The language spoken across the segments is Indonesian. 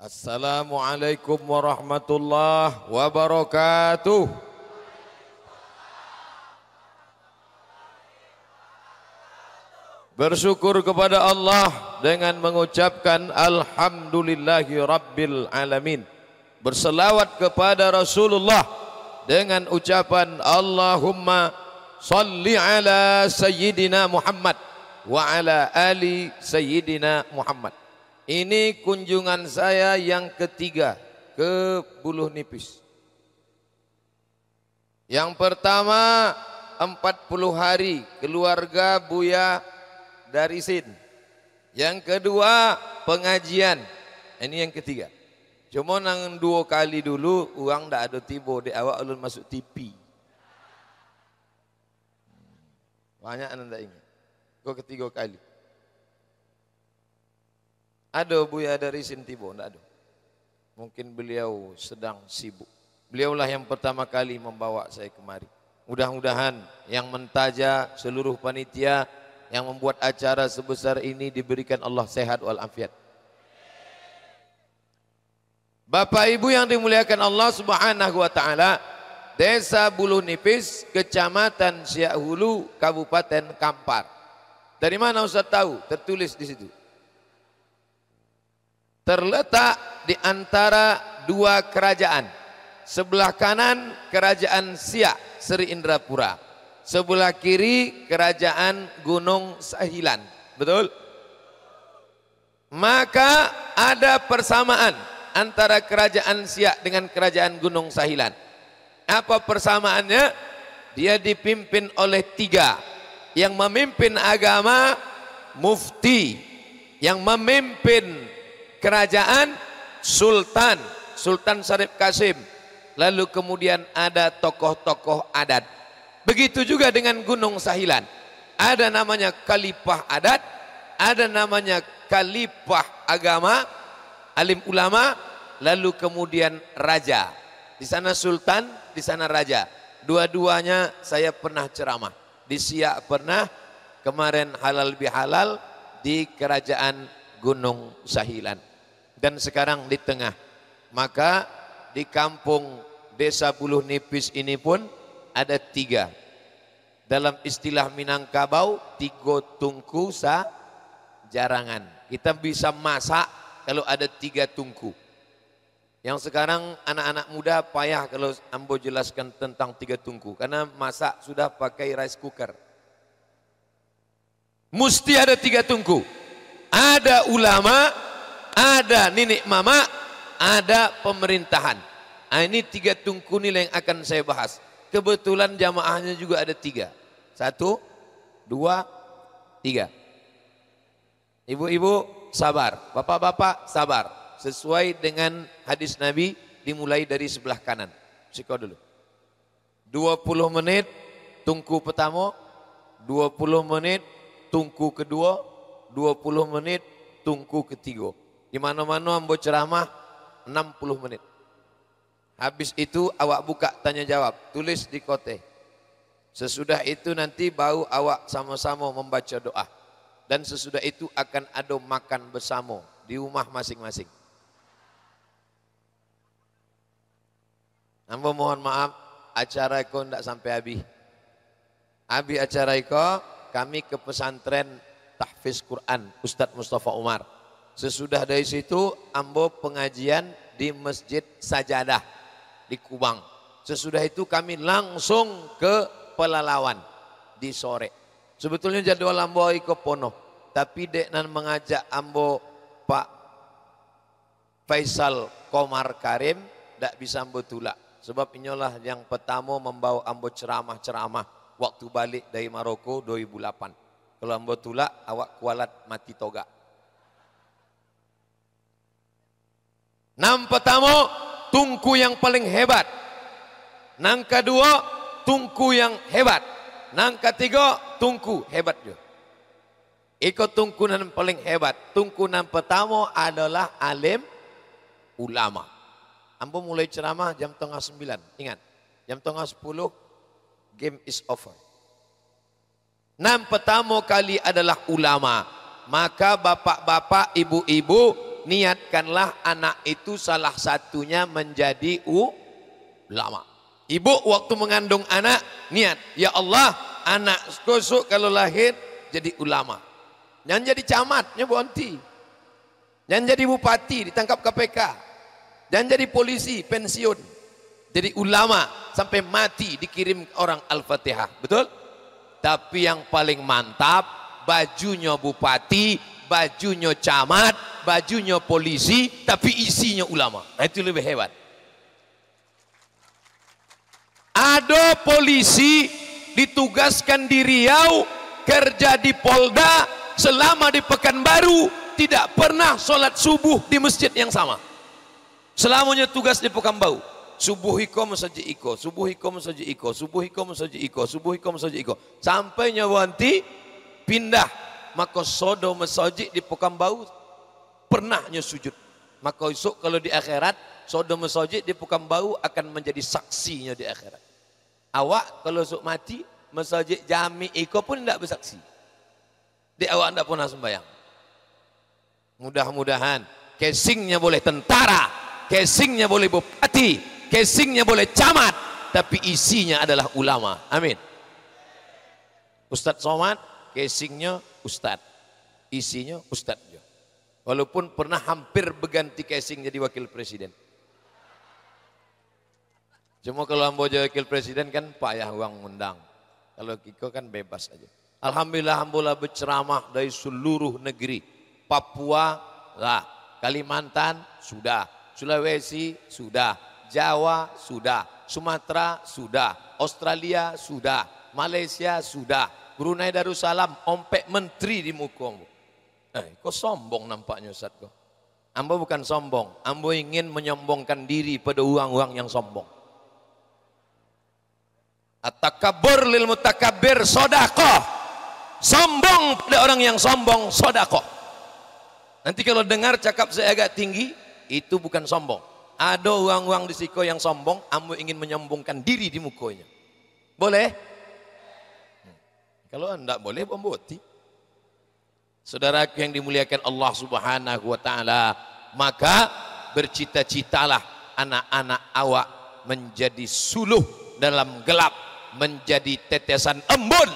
Assalamualaikum warahmatullahi wabarakatuh. Bersyukur kepada Allah dengan mengucapkan Alhamdulillahi Rabbil Alamin. Berselawat kepada Rasulullah dengan ucapan Allahumma salli ala Sayyidina Muhammad wa ala ali Sayyidina Muhammad. Ini kunjungan saya yang ketiga ke Buluh Nipis. Yang pertama 40 hari keluarga Buya dari Sin. Yang kedua pengajian. Ini yang ketiga. Cuma nang dua kali dulu uang ndak ada tibo di awak ulun masuk TV. Banyak anda ingat. Kau ketiga kali. Ada Buya dari Sintibo, tidak ada. Mungkin beliau sedang sibuk. Beliaulah yang pertama kali membawa saya kemari. Mudah-mudahan yang mentaja seluruh panitia yang membuat acara sebesar ini diberikan Allah sehat walafiat. Bapak Ibu yang dimuliakan Allah Subhanahu wa taala, Desa Buluh Nipis, Kecamatan Siak Hulu, Kabupaten Kampar. Dari mana Ustaz tahu? Tertulis di situ terletak di antara dua kerajaan. Sebelah kanan kerajaan Siak Sri Indrapura. Sebelah kiri kerajaan Gunung Sahilan. Betul? Maka ada persamaan antara kerajaan Siak dengan kerajaan Gunung Sahilan. Apa persamaannya? Dia dipimpin oleh tiga. Yang memimpin agama mufti. Yang memimpin kerajaan sultan, Sultan Syarif Kasim. Lalu kemudian ada tokoh-tokoh adat. Begitu juga dengan Gunung Sahilan. Ada namanya kalipah adat, ada namanya kalipah agama, alim ulama, lalu kemudian raja. Di sana sultan, di sana raja. Dua-duanya saya pernah ceramah. Di Siak pernah, kemarin halal bihalal di kerajaan Gunung Sahilan dan sekarang di tengah. Maka di kampung desa Buluh Nipis ini pun ada tiga. Dalam istilah Minangkabau, tiga tungku sa jarangan. Kita bisa masak kalau ada tiga tungku. Yang sekarang anak-anak muda payah kalau Ambo jelaskan tentang tiga tungku. Karena masak sudah pakai rice cooker. Mesti ada tiga tungku. Ada ulama, ada nenek mama, ada pemerintahan. Nah, ini tiga tungku nilai yang akan saya bahas. Kebetulan jamaahnya juga ada tiga. Satu, dua, tiga. Ibu-ibu sabar, bapak-bapak sabar. Sesuai dengan hadis Nabi dimulai dari sebelah kanan. Siko dulu. 20 menit tungku pertama, 20 menit tungku kedua, 20 menit tungku ketiga. Di mana-mana ambo ceramah 60 menit. Habis itu awak buka tanya jawab, tulis di kote. Sesudah itu nanti bau awak sama-sama membaca doa. Dan sesudah itu akan ada makan bersama di rumah masing-masing. Ambo mohon maaf, acara itu tidak sampai habis. Habis acara itu, kami ke pesantren tahfiz Quran Ustadz Mustafa Umar. Sesudah dari situ ambo pengajian di Masjid Sajadah di Kubang. Sesudah itu kami langsung ke Pelalawan di sore. Sebetulnya jadwal ambo ke Pono, tapi dek nan mengajak ambo Pak Faisal Komar Karim tidak bisa ambo tulak. Sebab inilah yang pertama membawa ambo ceramah-ceramah waktu balik dari Maroko 2008. Kalau ambo tulak awak kualat mati toga. Nam pertama, tungku yang paling hebat. Nang kedua, tungku yang hebat. Nang ketiga, tungku hebat juga. Ikut tungku yang paling hebat. Tungku yang pertama adalah alim ulama. Ambo mulai ceramah jam tengah sembilan. Ingat, jam tengah sepuluh, game is over. Nam pertama kali adalah ulama. Maka bapak-bapak, ibu-ibu niatkanlah anak itu salah satunya menjadi ulama. Ibu waktu mengandung anak niat, ya Allah, anak kusuk kalau lahir jadi ulama. Jangan jadi camatnya bonti. Jangan jadi bupati ditangkap KPK. Jangan jadi polisi pensiun. Jadi ulama sampai mati dikirim orang Al-Fatihah. Betul? Tapi yang paling mantap bajunya bupati, bajunya camat, bajunya polisi, tapi isinya ulama. Nah, itu lebih hebat. Ada polisi ditugaskan di Riau, kerja di Polda, selama di Pekanbaru, tidak pernah sholat subuh di masjid yang sama. Selamanya tugas di Pekanbaru. Subuh iko masaji iko, subuh iko masaji iko, subuh iko masaji iko, subuh iko masaji iko. Sampai nyawanti pindah maka sodo masjid di Pekanbaru pernahnya sujud. Maka esok kalau di akhirat sodo masjid di Pekanbaru akan menjadi saksinya di akhirat. Awak kalau esok mati masjid jami iko pun tidak bersaksi. Di awak tidak pernah sembahyang. Mudah-mudahan casingnya boleh tentara, casingnya boleh bupati, casingnya boleh camat, tapi isinya adalah ulama. Amin. Ustadz Somad, casingnya Ustadz, isinya Ustadz. Walaupun pernah hampir berganti casing jadi wakil presiden. Cuma kalau ambo jadi wakil presiden kan payah uang undang. Kalau Kiko kan bebas aja. Alhamdulillah ambola berceramah dari seluruh negeri. Papua, lah. Kalimantan, sudah. Sulawesi, sudah. Jawa, sudah. Sumatera, sudah. Australia, sudah. Malaysia, sudah. Brunei Darussalam, ompek menteri di muka Eh, kok sombong nampaknya Ustaz kok. Ambo bukan sombong, ambo ingin menyombongkan diri pada uang-uang yang sombong. At-takabbur lil mutakabbir sodakoh. Sombong pada orang yang sombong sodakoh. Nanti kalau dengar cakap saya agak tinggi, itu bukan sombong. Ada uang-uang di siko yang sombong, ambo ingin menyombongkan diri di mukanya. Boleh? Kalau anda boleh, pemboti. Saudara yang dimuliakan Allah Subhanahu wa taala, maka bercita-citalah anak-anak awak menjadi suluh dalam gelap, menjadi tetesan embun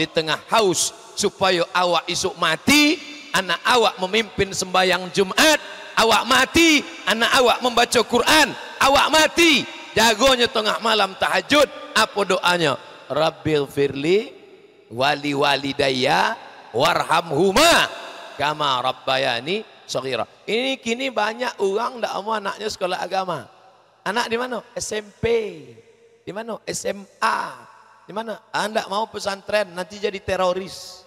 di tengah haus supaya awak isuk mati, anak awak memimpin sembahyang Jumat, awak mati, anak awak membaca Quran, awak mati, jagonya tengah malam tahajud, apa doanya? Rabbil firli wali walidayya warhamhuma kama rabbayani saghira. Ini kini banyak orang ndak mau anaknya sekolah agama. Anak di mana? SMP. Di mana? SMA. Di mana? Anda ah, mau pesantren nanti jadi teroris.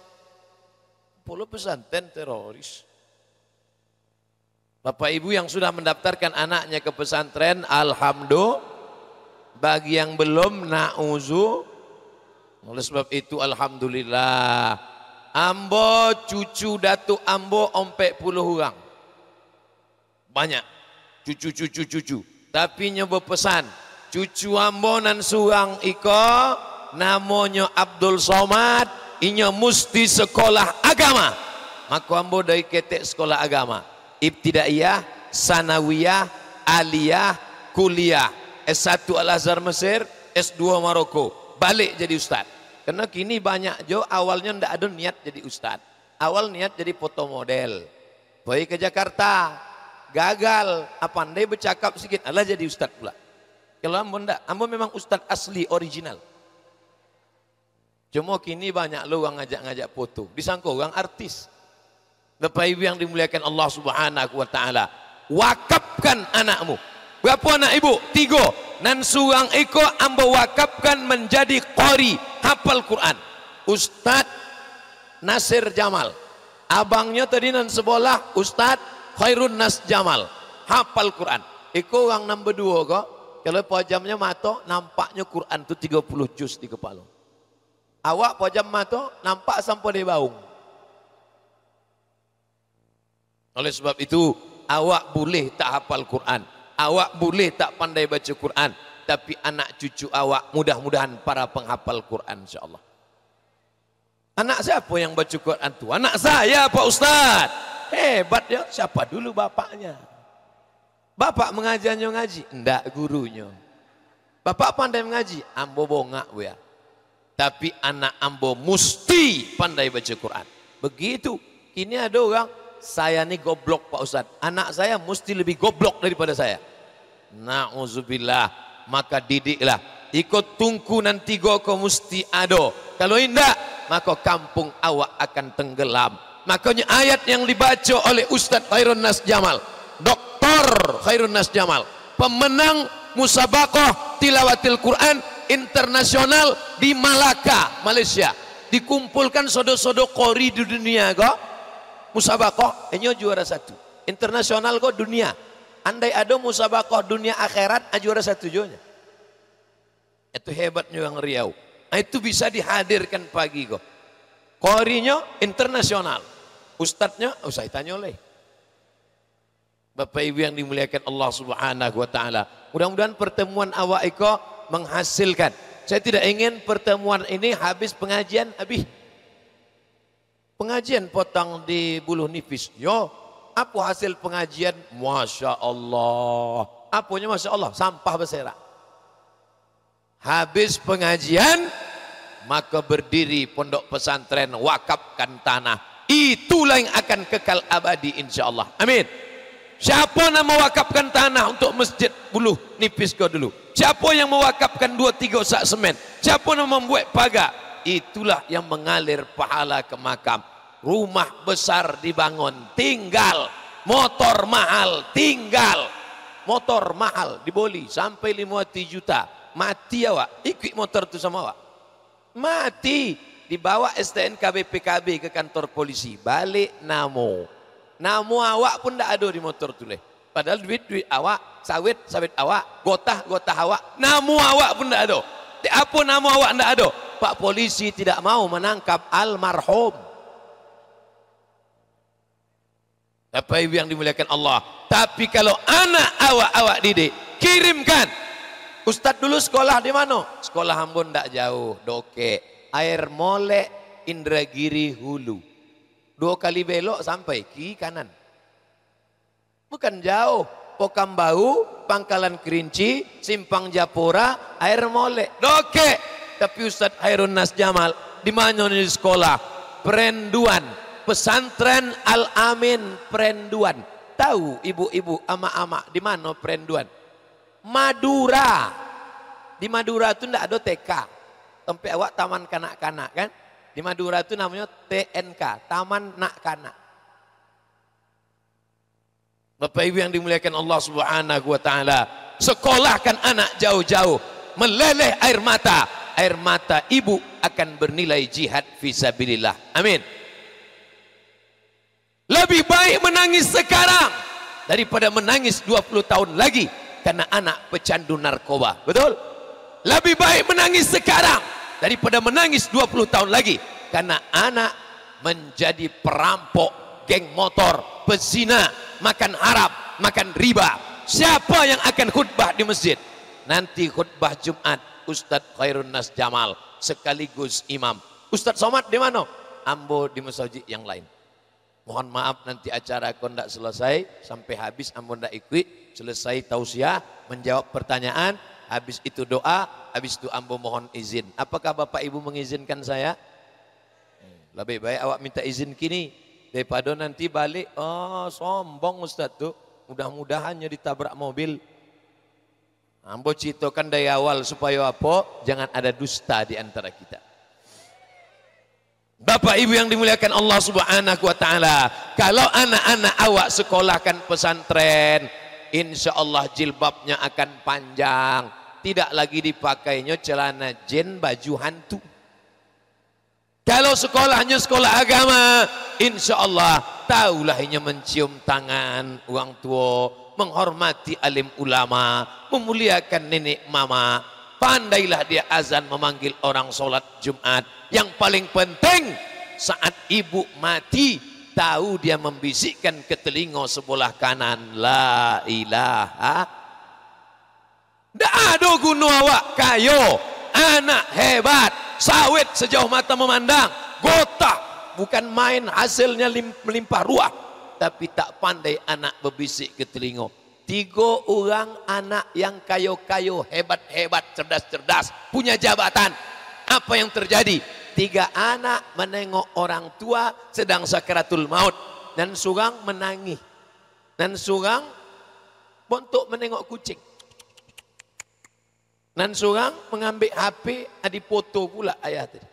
Puluh pesantren teroris. Bapak Ibu yang sudah mendaftarkan anaknya ke pesantren, alhamdulillah. Bagi yang belum, na'uzu. Oleh sebab itu, alhamdulillah Ambo cucu Datuk Ambo ompek puluh orang. Banyak. Cucu-cucu cucu. Tapi nyoba pesan. Cucu Ambo nan suang iko. Namanya Abdul Somad. Inya mesti sekolah agama. Maka Ambo dari ketek sekolah agama. Ibtidaiyah, Sanawiyah, Aliyah, Kuliah. S1 Al-Azhar Mesir, S2 Maroko. Balik jadi ustaz. Karena kini banyak jo awalnya ndak ada niat jadi ustad. Awal niat jadi foto model. Pergi ke Jakarta, gagal, apa pandai bercakap sedikit, Allah jadi ustad pula. Kalau ambo ndak, ambo memang ustad asli original. Cuma kini banyak yang ngajak-ngajak foto, disangka orang artis. Bapak Ibu yang dimuliakan Allah Subhanahu wa taala, wakafkan anakmu. Berapa anak ibu? Tiga. Nan suang iko ambo wakafkan menjadi qori, hafal Quran. Ustad Nasir Jamal. Abangnya tadi nan sekolah Ustad Khairun Nas Jamal. Hafal Quran. Iko orang nombor dua kok. Kalau pojamnya mato nampaknya Quran itu 30 juz di kepala. Awak pojam mato nampak sampai di baung. Oleh sebab itu awak boleh tak hafal Quran awak boleh tak pandai baca Quran tapi anak cucu awak mudah-mudahan para penghafal Quran insyaallah anak siapa yang baca Quran tu anak saya Pak Ustaz hebat ya. Siapa dulu bapaknya? Bapak mengajarnya ngaji? Enggak, gurunya. Bapak pandai mengaji? Ambo bongak ya. Tapi anak ambo mesti pandai baca Quran. Begitu. Kini ada orang, saya ini goblok Pak Ustadz. Anak saya mesti lebih goblok daripada saya. Na'udzubillah. Maka didiklah. Ikut tungku nanti go kau mesti ada. Kalau tidak, maka kampung awak akan tenggelam. Makanya ayat yang dibaca oleh Ustadz Khairun Nas Jamal. Doktor Khairun Nas Jamal. Pemenang musabakoh tilawatil Quran internasional di Malaka, Malaysia. Dikumpulkan sodo-sodo kori di dunia kok. Musabakoh, hanya juara satu. Internasional kok dunia. Andai ada musabakoh dunia akhirat, ah, juara satu juga. Itu hebatnya yang Riau. Nah, itu bisa dihadirkan pagi kok. Korinya internasional. Ustadznya, oh saya oleh. Bapak Ibu yang dimuliakan Allah Subhanahu wa taala. Mudah-mudahan pertemuan awak iko menghasilkan. Saya tidak ingin pertemuan ini habis pengajian habis. Pengajian potong di buluh nipis. Yo, apa hasil pengajian? Masya Allah. Apanya Masya Allah? Sampah berserakan. Habis pengajian, maka berdiri pondok pesantren wakafkan tanah. Itulah yang akan kekal abadi insya Allah. Amin. Siapa yang mewakafkan tanah untuk masjid buluh nipis kau dulu? Siapa yang mewakafkan dua tiga sak semen? Siapa yang membuat pagar? Itulah yang mengalir pahala ke makam. Rumah besar dibangun, tinggal. Motor mahal, tinggal. Motor mahal diboli sampai 50 juta. Mati awak, ikut motor tu sama awak. Mati. Dibawa STNK BPKB ke kantor polisi. Balik namo. Namo awak pun tak ada di motor tu leh. Padahal duit duit awak, sawit sawit awak, gotah gotah awak, namo awak pun tak ada. Apa namo awak tak ada? Pak polisi tidak mau menangkap almarhum. Apa ibu yang dimuliakan Allah. Tapi kalau anak awak-awak didik, kirimkan. Ustadz dulu sekolah di mana? Sekolah Ambon tak jauh, doke. Air molek, Indragiri Hulu. Dua kali belok sampai kiri kanan. Bukan jauh. Pokambau, Pangkalan Kerinci, Simpang Japura, Air Molek. Doke. Tapi Ustaz Hairun Nas Jamal, di mana di sekolah? Perenduan. Pesantren Al-Amin Perenduan. Tahu ibu-ibu, ama-ama, di mana Perenduan? Madura. Di Madura itu tidak ada TK. Tempat awak taman kanak-kanak kan? Di Madura itu namanya TNK, Taman Nak Kanak. Bapak Ibu yang dimuliakan Allah Subhanahu wa taala, sekolahkan anak jauh-jauh, meleleh air mata. Air mata ibu akan bernilai jihad fisabilillah. Amin. Lebih baik menangis sekarang daripada menangis 20 tahun lagi karena anak pecandu narkoba. Betul? Lebih baik menangis sekarang daripada menangis 20 tahun lagi karena anak menjadi perampok, geng motor, pezina, makan Arab, makan riba. Siapa yang akan khutbah di masjid? Nanti khutbah Jumat Ustadz Khairun Nas Jamal sekaligus imam. Ustadz Somad di mana? Ambo di masjid yang lain. Mohon maaf nanti acara kau tidak selesai sampai habis ambo tidak ikut selesai tausiah menjawab pertanyaan habis itu doa habis itu ambo mohon izin. Apakah Bapak Ibu mengizinkan saya? Lebih baik awak minta izin kini daripada nanti balik oh sombong Ustaz tuh mudah-mudahannya ditabrak mobil. Ambo ceritakan dari awal supaya apa? Jangan ada dusta di antara kita. Bapak Ibu yang dimuliakan Allah Subhanahu wa taala, kalau anak-anak awak sekolahkan pesantren, insya Allah jilbabnya akan panjang, tidak lagi dipakainya celana jen baju hantu. Kalau sekolahnya sekolah agama, insya Allah tahulah hanya mencium tangan orang tua, menghormati alim ulama, memuliakan nenek mama, pandailah dia azan memanggil orang solat Jumat. Yang paling penting saat ibu mati tahu dia membisikkan ke telinga sebelah kanan. La ilaha. Guna awak kayo. Anak hebat sawit sejauh mata memandang. Gota bukan main hasilnya melimpah ruah. Tapi tak pandai anak berbisik ke telinga. Tiga orang anak yang kayo-kayo, hebat-hebat, cerdas-cerdas, punya jabatan. Apa yang terjadi? Tiga anak menengok orang tua sedang sakaratul maut. Dan seorang menangis. Dan seorang untuk menengok kucing. Dan seorang mengambil HP, ada foto pula ayah tadi.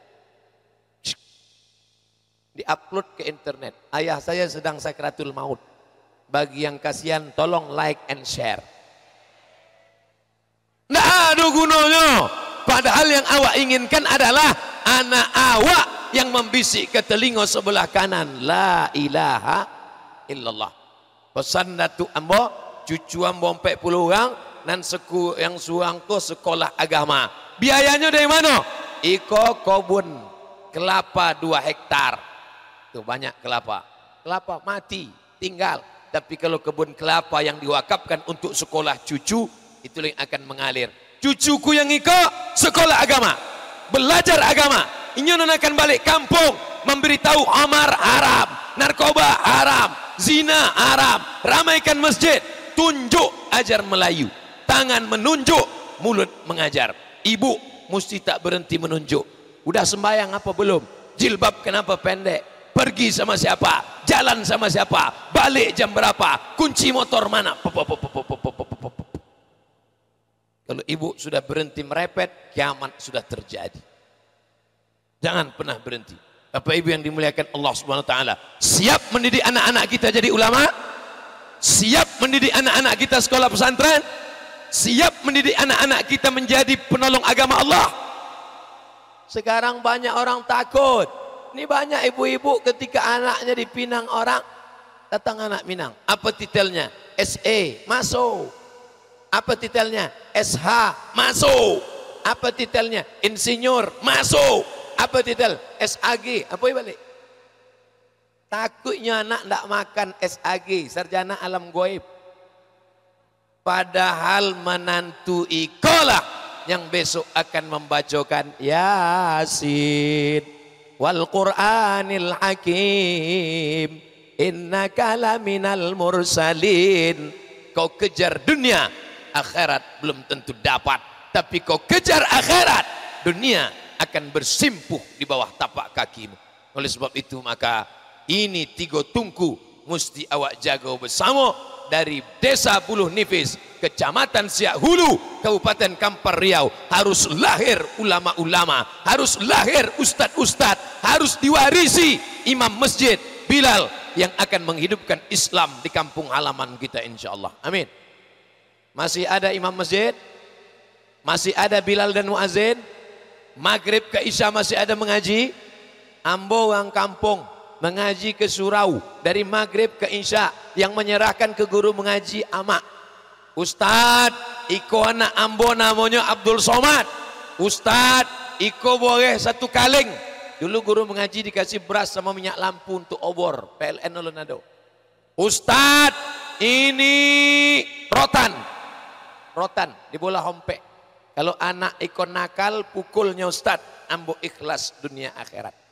Di-upload ke internet. Ayah saya sedang sakaratul maut. Bagi yang kasihan tolong like and share. Tidak ada gunanya. Padahal yang awak inginkan adalah anak awak yang membisik ke telinga sebelah kanan. La ilaha illallah. Pesan Datuk Ambo, cucu Ambo 40 orang dan seku yang suangko sekolah agama. Biayanya dari mana? Iko kobun kelapa 2 hektar. Itu banyak kelapa. Kelapa mati, tinggal. Tapi kalau kebun kelapa yang diwakafkan untuk sekolah cucu, itu yang akan mengalir. Cucuku yang ikut sekolah agama, belajar agama. Ini akan balik kampung, memberitahu Amar haram, narkoba haram, zina haram, ramaikan masjid, tunjuk ajar Melayu. Tangan menunjuk, mulut mengajar. Ibu mesti tak berhenti menunjuk. Udah sembahyang apa belum? Jilbab kenapa pendek? Pergi sama siapa? Jalan sama siapa? Balik jam berapa? Kunci motor mana? Kalau ibu sudah berhenti merepet, kiamat sudah terjadi. Jangan pernah berhenti. Bapak Ibu yang dimuliakan Allah Subhanahu wa taala, siap mendidik anak-anak kita jadi ulama? Siap mendidik anak-anak kita sekolah pesantren? Siap mendidik anak-anak kita menjadi penolong agama Allah? Sekarang banyak orang takut ini banyak ibu-ibu ketika anaknya dipinang orang, datang anak Minang. Apa titelnya? SE, masuk. Apa titelnya? SH, masuk. Apa titelnya? Insinyur, masuk. Apa titel? SAG, apa balik? Takutnya anak tidak makan SAG, sarjana alam goib. Padahal menantu ikolah yang besok akan membacakan Yasin wal Qur'anil Hakim. Innaka laminal mursalin. Kau kejar dunia akhirat belum tentu dapat. Tapi kau kejar akhirat dunia akan bersimpuh di bawah tapak kakimu. Oleh sebab itu maka ini tiga tungku mesti awak jaga bersama dari desa Buluh Nifis, kecamatan Siak Hulu, Kabupaten Kampar Riau. Harus lahir ulama-ulama, harus lahir ustad-ustad, harus diwarisi imam masjid Bilal yang akan menghidupkan Islam di kampung halaman kita insya Allah. Amin. Masih ada imam masjid? Masih ada Bilal dan Muazzin? Maghrib ke Isya masih ada mengaji? Ambo orang kampung mengaji ke surau dari maghrib ke isya yang menyerahkan ke guru mengaji amak. Ustad iko anak ambo namanya Abdul Somad. Ustad iko boleh satu kaleng dulu guru mengaji dikasih beras sama minyak lampu untuk obor PLN Olonado Ustad ini rotan. Rotan di bola hompe kalau anak ikon nakal pukulnya Ustad ambo ikhlas dunia akhirat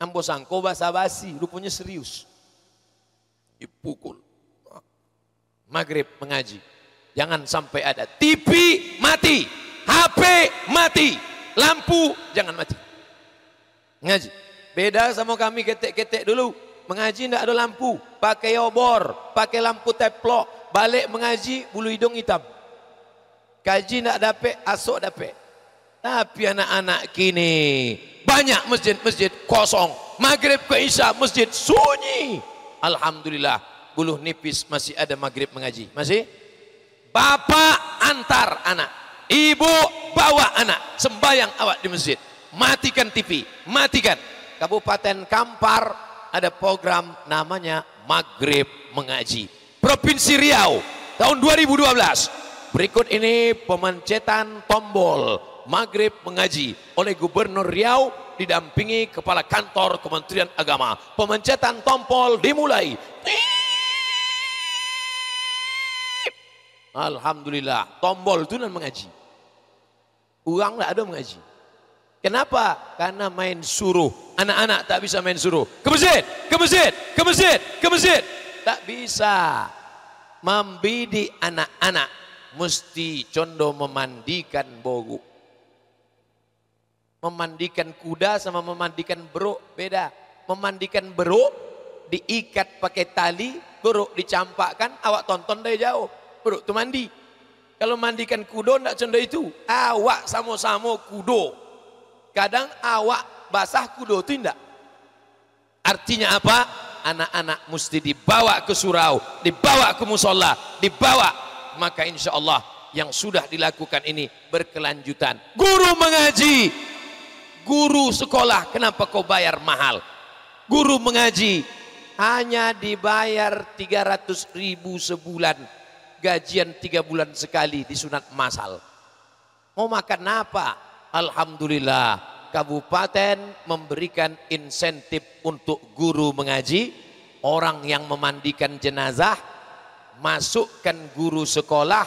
Ambo sangko basa basi, rupanya serius. Dipukul. Maghrib mengaji. Jangan sampai ada TV mati, HP mati, lampu jangan mati. Ngaji. Beda sama kami ketek-ketek dulu. Mengaji tidak ada lampu, pakai obor, pakai lampu teplok, balik mengaji bulu hidung hitam. Kaji tidak dapat, asok dapat. Tapi anak-anak kini banyak masjid-masjid kosong. Maghrib ke Isya masjid sunyi. Alhamdulillah buluh nipis masih ada maghrib mengaji. Masih? Bapak antar anak. Ibu bawa anak. Sembayang awak di masjid. Matikan TV. Matikan. Kabupaten Kampar ada program namanya Maghrib Mengaji. Provinsi Riau tahun 2012. Berikut ini pemencetan tombol maghrib mengaji oleh Gubernur Riau didampingi Kepala Kantor Kementerian Agama. Pemencetan tombol dimulai. Alhamdulillah, tombol itu nan mengaji. Uang tidak ada mengaji. Kenapa? Karena main suruh. Anak-anak tak bisa main suruh. Ke masjid, ke masjid, ke masjid, ke masjid. tak bisa. Membidik anak-anak mesti condo memandikan bogu. Memandikan kuda sama memandikan beruk beda. Memandikan beruk diikat pakai tali, beruk dicampakkan, awak tonton dari jauh. Beruk tu mandi. Kalau mandikan kudo tidak condo itu. Awak sama-sama kudo. Kadang awak basah kudo itu tidak. Artinya apa? Anak-anak mesti dibawa ke surau, dibawa ke musola, dibawa. Maka insya Allah yang sudah dilakukan ini berkelanjutan. Guru mengaji, Guru sekolah, kenapa kau bayar mahal? Guru mengaji, hanya dibayar 300 ribu sebulan. Gajian tiga bulan sekali disunat masal. Mau makan apa? Alhamdulillah, kabupaten memberikan insentif untuk guru mengaji. Orang yang memandikan jenazah, masukkan guru sekolah.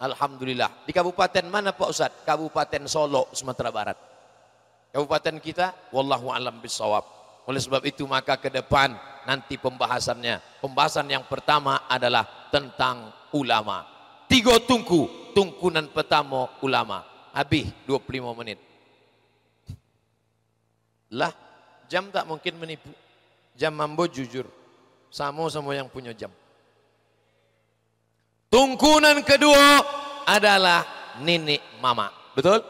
Alhamdulillah. Di kabupaten mana Pak Ustadz? Kabupaten Solo, Sumatera Barat kabupaten kita wallahu alam bisawab oleh sebab itu maka ke depan nanti pembahasannya. Pembahasan yang pertama adalah tentang ulama. Tiga tungku tungkunan pertama ulama. Habis 25 menit. Lah jam tak mungkin menipu. Jam mambo jujur. Sama-sama yang punya jam. Tungkunan kedua adalah nenek mama. Betul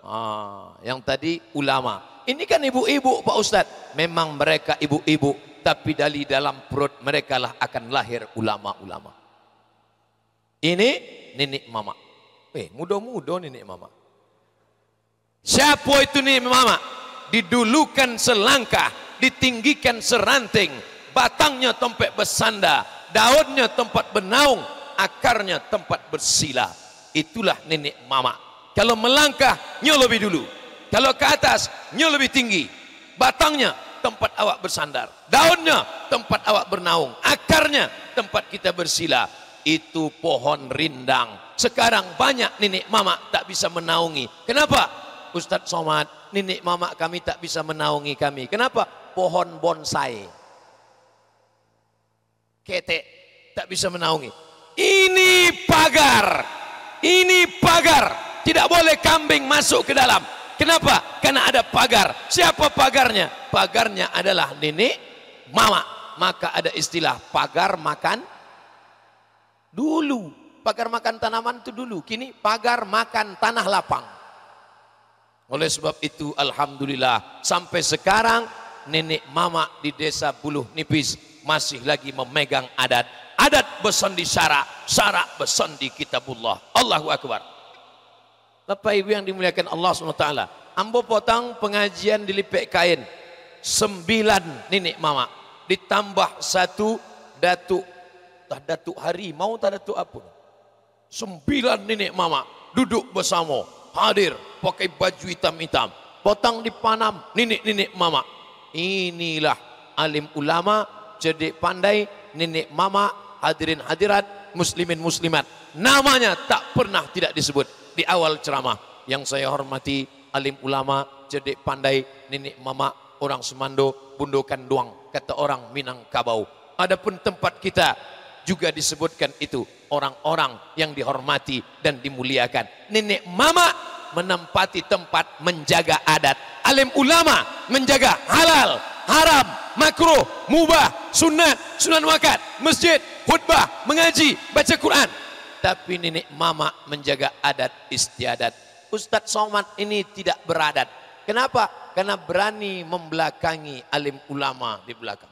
Ah, yang tadi ulama. Ini kan ibu-ibu Pak Ustadz. Memang mereka ibu-ibu. Tapi dari dalam perut mereka lah akan lahir ulama-ulama. Ini nenek mama. Eh, muda-muda nenek mama. Siapa itu nenek mama? Didulukan selangkah, ditinggikan seranting, batangnya tempat bersandar, daunnya tempat bernaung, akarnya tempat bersila. Itulah nenek mama. Kalau melangkah, nyo lebih dulu. Kalau ke atas, nyo lebih tinggi. Batangnya, tempat awak bersandar. Daunnya, tempat awak bernaung. Akarnya, tempat kita bersila. Itu pohon rindang. Sekarang banyak nenek mama tak bisa menaungi. Kenapa? Ustadz Somad, nenek mama kami tak bisa menaungi kami. Kenapa? Pohon bonsai. Ketek, tak bisa menaungi. Ini pagar. Ini pagar tidak boleh kambing masuk ke dalam. Kenapa? Karena ada pagar. Siapa pagarnya? Pagarnya adalah nenek mama. Maka ada istilah pagar makan dulu. Pagar makan tanaman itu dulu. Kini pagar makan tanah lapang. Oleh sebab itu Alhamdulillah sampai sekarang nenek mama di desa Buluh Nipis masih lagi memegang adat. Adat beson di syara, syara beson di kitabullah. Allahu Akbar. Bapak Ibu yang dimuliakan Allah SWT. Ambo potong pengajian di lipek kain. Sembilan nenek mama. Ditambah satu datuk. Tak datuk hari, mau tak datuk apa? Sembilan nenek mama. Duduk bersama. Hadir. Pakai baju hitam-hitam. Potong di panam. Nenek-nenek mama. Inilah alim ulama. Jadi pandai. Nenek mama. Hadirin hadirat. Muslimin muslimat. Namanya tak pernah tidak disebut di awal ceramah yang saya hormati alim ulama, cedek pandai, nenek mama, orang Semando, bundokan doang, kata orang Minangkabau. Adapun tempat kita juga disebutkan itu orang-orang yang dihormati dan dimuliakan. Nenek mama menempati tempat menjaga adat. Alim ulama menjaga halal, haram, makruh, mubah, sunat, sunan wakat, masjid, khutbah, mengaji, baca Quran tapi nenek mama menjaga adat istiadat. Ustadz Somad ini tidak beradat. Kenapa? Karena berani membelakangi alim ulama di belakang.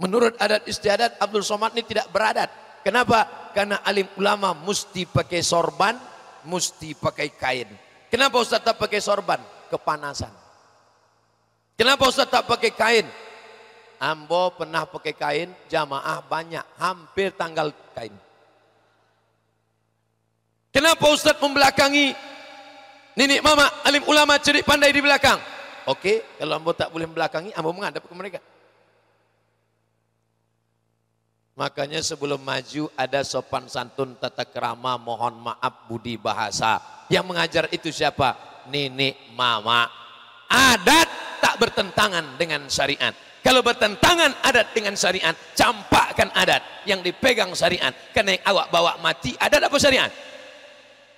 Menurut adat istiadat Abdul Somad ini tidak beradat. Kenapa? Karena alim ulama mesti pakai sorban, mesti pakai kain. Kenapa Ustaz tak pakai sorban? Kepanasan. Kenapa Ustaz tak pakai kain? Ambo pernah pakai kain, jamaah banyak, hampir tanggal kain. Kenapa Ustaz membelakangi nenek mama, alim ulama, cerik pandai di belakang? Okey, kalau ambo tak boleh membelakangi, ambo menghadap ke mereka. Makanya sebelum maju ada sopan santun tata kerama mohon maaf budi bahasa. Yang mengajar itu siapa? Nenek mama. Adat tak bertentangan dengan syariat. Kalau bertentangan adat dengan syariat, campakkan adat yang dipegang syariat. Karena yang awak bawa mati, adat apa syariat?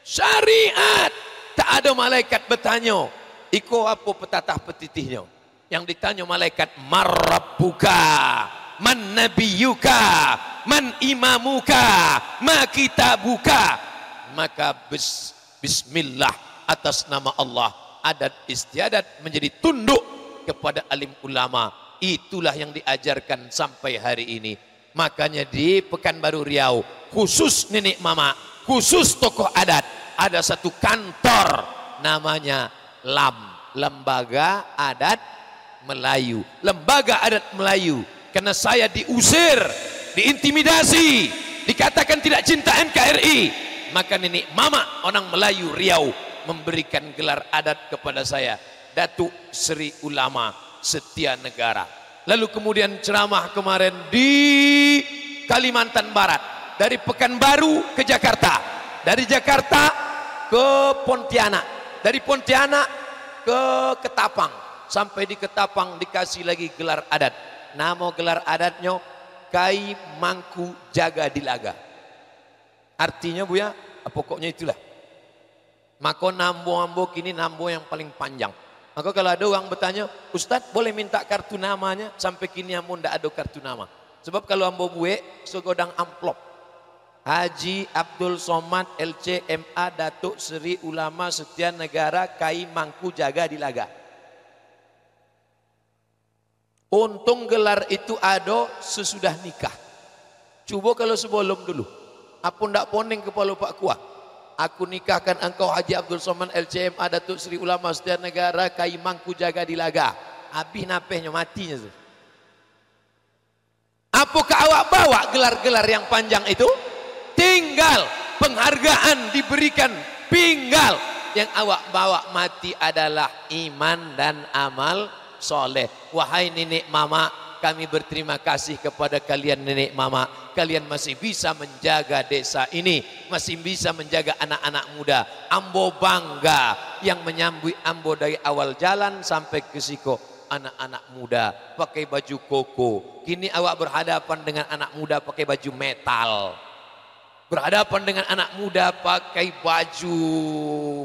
Syariat. Tak ada malaikat bertanya, iko apa petatah petitihnya. Yang ditanya malaikat, marabbuka, man nabiyuka, man imamuka, ma kitabuka. Maka bis, bismillah atas nama Allah. Adat istiadat menjadi tunduk kepada alim ulama. Itulah yang diajarkan sampai hari ini. Makanya di Pekanbaru Riau khusus nenek mama khusus tokoh adat ada satu kantor namanya LAM Lembaga Adat Melayu. Lembaga Adat Melayu karena saya diusir diintimidasi dikatakan tidak cinta NKRI maka nenek mama orang Melayu Riau memberikan gelar adat kepada saya Datuk Seri Ulama setia negara. Lalu kemudian ceramah kemarin di Kalimantan Barat. Dari Pekanbaru ke Jakarta. Dari Jakarta ke Pontianak. Dari Pontianak ke Ketapang. Sampai di Ketapang dikasih lagi gelar adat. Nama gelar adatnya Kai Mangku Jaga Dilaga. Artinya Bu ya, pokoknya itulah. Maka nambo-nambo kini nambo yang paling panjang. Maka kalau ada orang bertanya, Ustadz boleh minta kartu namanya? Sampai kini ambo tidak ada kartu nama. Sebab kalau ambo buwe, segodang amplop. Haji Abdul Somad LCMA Datuk Seri Ulama Setia Negara Kai Mangku Jaga di Laga. Untung gelar itu ada sesudah nikah. Coba kalau sebelum dulu. Apa ndak poning kepala Pak Kuah? Aku nikahkan engkau Haji Abdul Somad LCM Datuk Seri Ulama Setiap Negara Kaimangku jaga di laga. Habis napehnya matinya tu. Apakah awak bawa gelar-gelar yang panjang itu? Tinggal penghargaan diberikan pinggal yang awak bawa mati adalah iman dan amal soleh. Wahai nenek mama, kami berterima kasih kepada kalian nenek mama. Kalian masih bisa menjaga desa ini. Masih bisa menjaga anak-anak muda. Ambo bangga yang menyambut Ambo dari awal jalan sampai ke Siko. Anak-anak muda pakai baju koko. Kini awak berhadapan dengan anak muda pakai baju metal. Berhadapan dengan anak muda pakai baju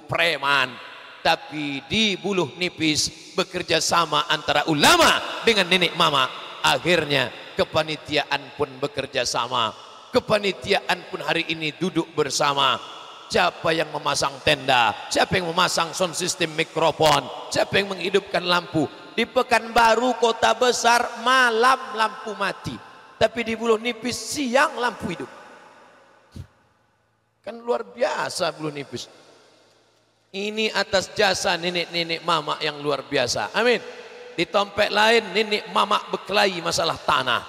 preman tapi di buluh nipis bekerja sama antara ulama dengan nenek mama. Akhirnya kepanitiaan pun bekerja sama. Kepanitiaan pun hari ini duduk bersama. Siapa yang memasang tenda? Siapa yang memasang sound system mikrofon? Siapa yang menghidupkan lampu? Di Pekanbaru kota besar malam lampu mati. Tapi di Buluh Nipis siang lampu hidup. Kan luar biasa Buluh Nipis ini atas jasa nenek-nenek mama yang luar biasa amin di tempat lain nenek mamak berkelahi masalah tanah.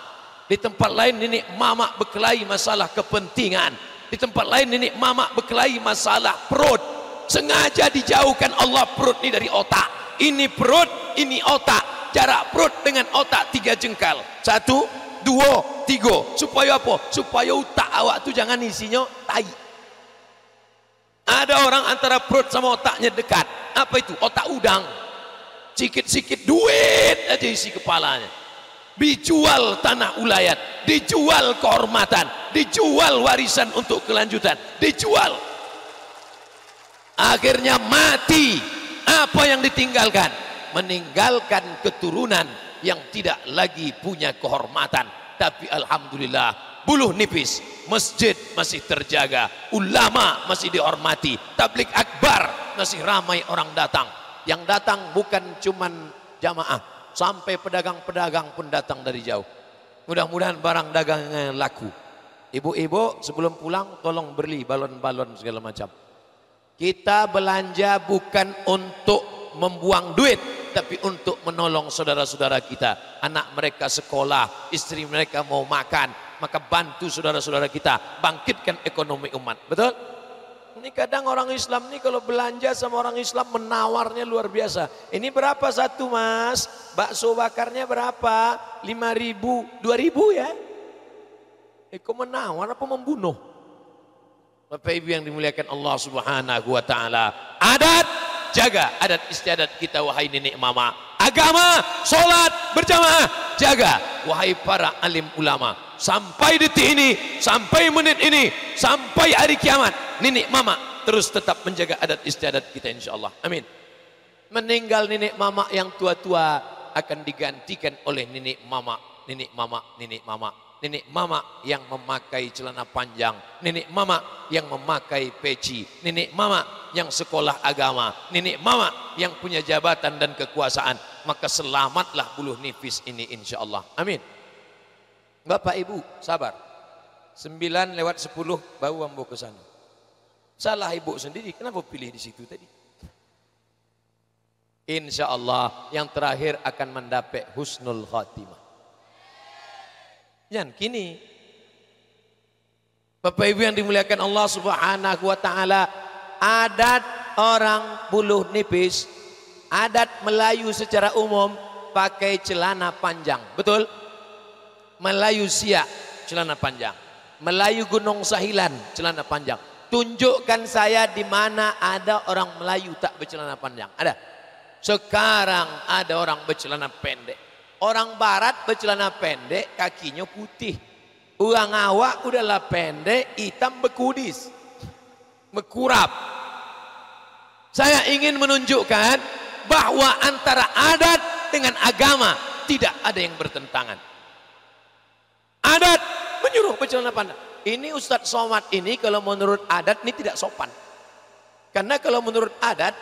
Di tempat lain nenek mamak berkelahi masalah kepentingan. Di tempat lain nenek mamak berkelahi masalah perut. Sengaja dijauhkan Allah perut ini dari otak. Ini perut, ini otak. Jarak perut dengan otak tiga jengkal. Satu, dua, tiga. Supaya apa? Supaya otak awak tu jangan isinya tai. Ada orang antara perut sama otaknya dekat. Apa itu? Otak udang. Sikit-sikit duit aja isi kepalanya. Dijual tanah ulayat dijual kehormatan dijual warisan untuk kelanjutan dijual. Akhirnya mati. Apa yang ditinggalkan? Meninggalkan keturunan yang tidak lagi punya kehormatan. Tapi Alhamdulillah buluh nipis masjid masih terjaga ulama masih dihormati tablik akbar masih ramai orang datang yang datang bukan cuman jamaah, sampai pedagang-pedagang pun datang dari jauh. Mudah-mudahan barang dagangnya laku. Ibu-ibu sebelum pulang tolong beli balon-balon segala macam. Kita belanja bukan untuk membuang duit, tapi untuk menolong saudara-saudara kita. Anak mereka sekolah, istri mereka mau makan, maka bantu saudara-saudara kita bangkitkan ekonomi umat. Betul? Ini kadang orang Islam nih kalau belanja sama orang Islam menawarnya luar biasa. Ini berapa satu mas? Bakso bakarnya berapa? Lima ribu, dua ribu ya? Eh kok menawar apa membunuh? Bapak Ibu yang dimuliakan Allah Subhanahu wa taala. Adat jaga adat istiadat kita wahai nenek mama. Agama, solat, berjamaah jaga wahai para alim ulama sampai detik ini sampai menit ini sampai hari kiamat nenek mama terus tetap menjaga adat istiadat kita insyaallah amin meninggal nenek mama yang tua-tua akan digantikan oleh nenek mama nenek mama nenek mama nenek mama yang memakai celana panjang, nenek mama yang memakai peci, nenek mama yang sekolah agama, nenek mama yang punya jabatan dan kekuasaan, maka selamatlah buluh nifis ini insya Allah. Amin. Bapak Ibu, sabar. Sembilan lewat sepuluh baru ambo ke sana. Salah ibu sendiri, kenapa pilih di situ tadi? Insya Allah yang terakhir akan mendapat husnul khatimah. Jangan kini. Bapak Ibu yang dimuliakan Allah Subhanahu wa taala, adat orang buluh nipis, adat Melayu secara umum pakai celana panjang. Betul? Melayu siak celana panjang. Melayu Gunung Sahilan celana panjang. Tunjukkan saya di mana ada orang Melayu tak bercelana panjang. Ada? Sekarang ada orang bercelana pendek. Orang barat bercelana pendek, kakinya putih. Orang awak udahlah pendek, hitam bekudis. Mekurap. Saya ingin menunjukkan bahwa antara adat dengan agama tidak ada yang bertentangan. Adat. Menyuruh bercelana panjang. Ini Ustadz Somad ini kalau menurut adat ini tidak sopan. Karena kalau menurut adat,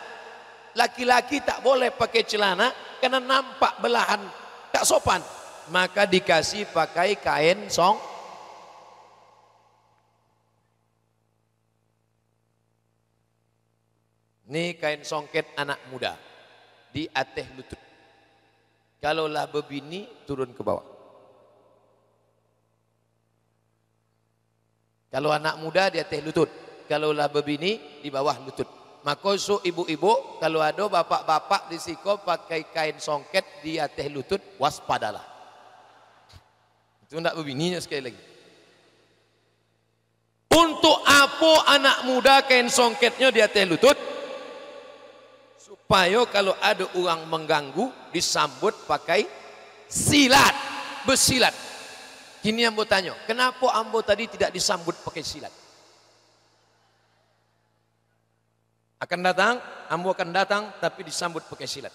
laki-laki tak boleh pakai celana karena nampak belahan. Tak sopan. Maka dikasih pakai kain song. Ini kain songket anak muda di ateh lutut. Kalaulah bebini turun ke bawah kalau anak muda di ateh lutut kalaulah bebini di bawah lutut maka so ibu-ibu kalau ada bapak-bapak di siko pakai kain songket di atas lutut waspadalah. Itu tidak begini sekali lagi. Untuk apa anak muda kain songketnya di atas lutut? Supaya kalau ada orang mengganggu disambut pakai silat, bersilat. Kini ambo tanya, kenapa ambo tadi tidak disambut pakai silat? akan datang, ambo akan datang tapi disambut pakai silat.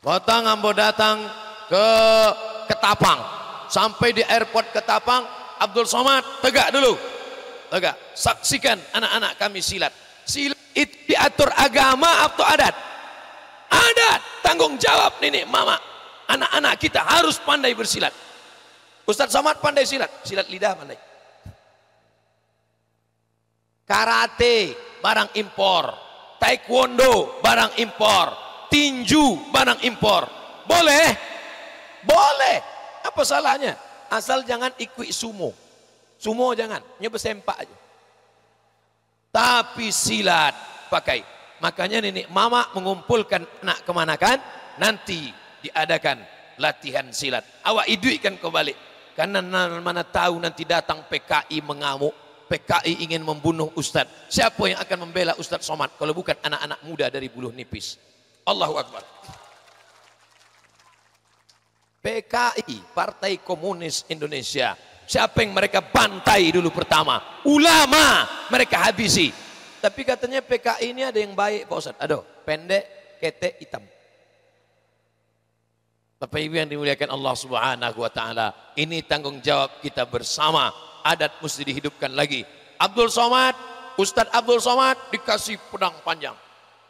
Batang ambo datang ke Ketapang. Sampai di airport Ketapang, Abdul Somad tegak dulu. Tegak. Saksikan anak-anak kami silat. Silat itu diatur agama atau adat? Adat. Tanggung jawab nenek mama. Anak-anak kita harus pandai bersilat. Ustadz Somad pandai silat. Silat lidah pandai karate barang impor, taekwondo barang impor, tinju barang impor. Boleh? Boleh. Apa salahnya? Asal jangan ikut sumo. Sumo jangan, nyoba sempak aja. Tapi silat pakai. Makanya nenek mama mengumpulkan anak kemanakan, nanti diadakan latihan silat. Awak iduikan kembali. Karena mana tahu nanti datang PKI mengamuk PKI ingin membunuh Ustadz. Siapa yang akan membela Ustadz Somad kalau bukan anak-anak muda dari buluh nipis? Allahu Akbar. PKI, Partai Komunis Indonesia. Siapa yang mereka bantai dulu pertama? Ulama mereka habisi. Tapi katanya PKI ini ada yang baik Pak Ustadz. Aduh, pendek, ketek, hitam. Bapak Ibu yang dimuliakan Allah Subhanahu wa taala, ini tanggung jawab kita bersama adat mesti dihidupkan lagi. Abdul Somad, Ustadz Abdul Somad dikasih pedang panjang.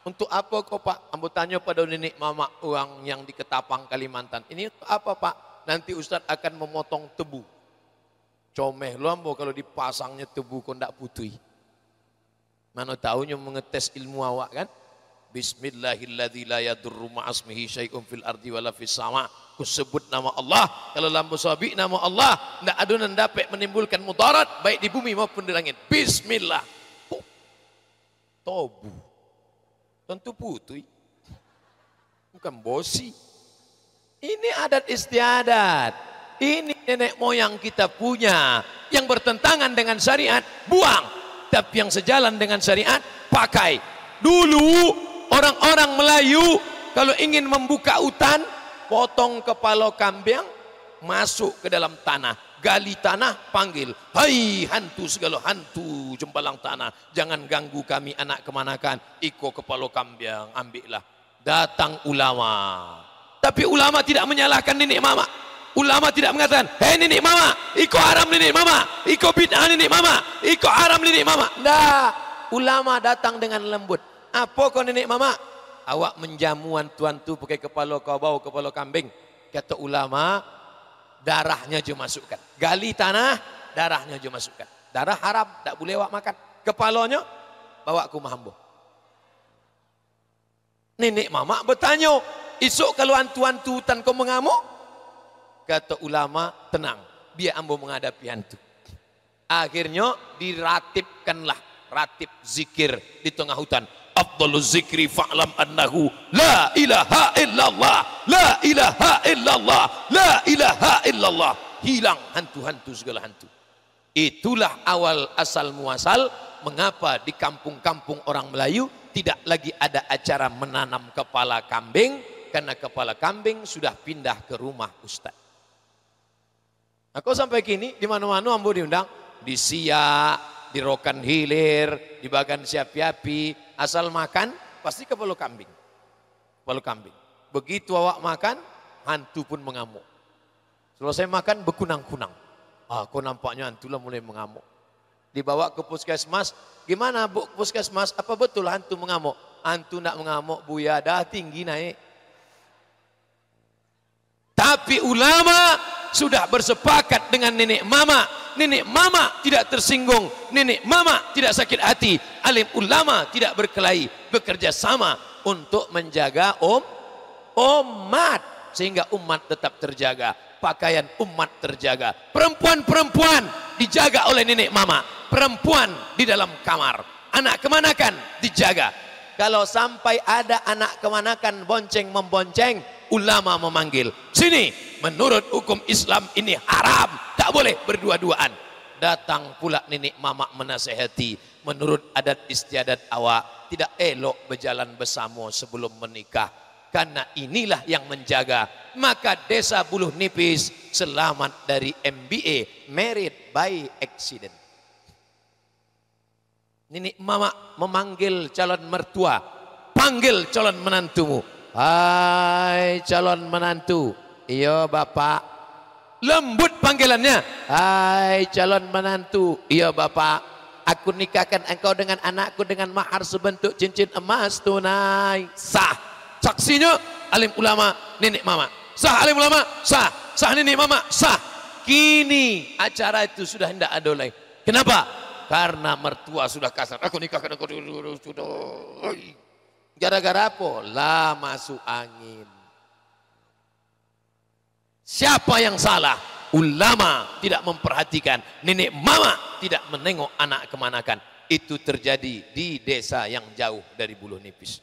Untuk apa kok Pak? Ambo tanya pada nenek mama uang yang di Ketapang Kalimantan. Ini apa Pak? Nanti Ustadz akan memotong tebu. Comeh lo ambo kalau dipasangnya tebu kok ndak putih. Mana tahunya mengetes ilmu awak kan? Bismillahilladzi la yadurru ma'asmihi syai'un fil ardi wala fis sama. Ku sebut nama Allah. Kalau lampu sabi nama Allah, ndak ada dapat menimbulkan mudarat baik di bumi maupun di langit. Bismillah. Oh. Tobu. Tentu putih. Bukan bosi. Ini adat istiadat. Ini nenek moyang kita punya yang bertentangan dengan syariat, buang. Tapi yang sejalan dengan syariat, pakai. Dulu orang-orang Melayu kalau ingin membuka hutan, potong kepala kambing, masuk ke dalam tanah, gali tanah, panggil, hai hantu segala hantu jembalang tanah, jangan ganggu kami anak kemanakan, iko kepala kambing, ambillah. Datang ulama. Tapi ulama tidak menyalahkan nenek mama. Ulama tidak mengatakan, hei nenek mama, iko haram nenek mama, iko bid'ah nenek mama, iko haram nenek mama. Tidak. Ulama datang dengan lembut. Apa kau nenek mama? Awak menjamuan tuan tu pakai kepala kau bau kepala kambing. Kata ulama, darahnya je masukkan. Gali tanah, darahnya je masukkan. Darah haram, tak boleh awak makan. Kepalanya, bawa ke mahambah. Nenek mama bertanya, esok kalau hantu-hantu hutan kau mengamuk? Kata ulama, tenang, biar ambo menghadapi hantu. Akhirnya diratibkanlah ratib zikir di tengah hutan afdalu zikri fa'lam annahu la ilaha illallah la ilaha illallah la ilaha illallah hilang hantu-hantu segala hantu. Itulah awal asal muasal mengapa di kampung-kampung orang Melayu tidak lagi ada acara menanam kepala kambing karena kepala kambing sudah pindah ke rumah ustaz. Aku sampai kini di mana-mana ambo diundang? Di Siak, di Rokan Hilir, di Bagan Siapi-api, Asal makan pasti kepala kambing. Kepala kambing. Begitu awak makan, hantu pun mengamuk. Selesai makan bekunang-kunang. Ah, kok nampaknya hantu lah mulai mengamuk. Dibawa ke puskesmas, gimana bu puskesmas? Apa betul hantu mengamuk? Hantu nak mengamuk, buya dah tinggi naik. Tapi ulama sudah bersepakat dengan nenek mama. Nenek mama tidak tersinggung. Nenek mama tidak sakit hati. Alim ulama tidak berkelahi. Bekerja sama untuk menjaga om, umat. Sehingga umat tetap terjaga. Pakaian umat terjaga. Perempuan-perempuan dijaga oleh nenek mama. Perempuan di dalam kamar. Anak kemanakan dijaga. Kalau sampai ada anak kemanakan bonceng membonceng, ulama memanggil. Sini, menurut hukum Islam ini haram, tak boleh berdua-duaan. Datang pula nenek mama menasehati, menurut adat istiadat awak, tidak elok berjalan bersama sebelum menikah. Karena inilah yang menjaga. Maka desa buluh nipis selamat dari MBA, married by accident. Nenek mama memanggil calon mertua, panggil calon menantumu. Hai calon menantu, iya bapak. Lembut panggilannya. Hai calon menantu, iya bapak. Aku nikahkan engkau dengan anakku dengan mahar sebentuk cincin emas tunai. Sah. Saksinya alim ulama nenek mama. Sah alim ulama, sah. Sah nenek mama, sah. Kini acara itu sudah tidak ada lagi. Kenapa? Karena mertua sudah kasar. Aku nikahkan aku sudah. Gara-gara apa? Lah masuk angin. Siapa yang salah? Ulama tidak memperhatikan. Nenek mama tidak menengok anak kemanakan. Itu terjadi di desa yang jauh dari buluh nipis.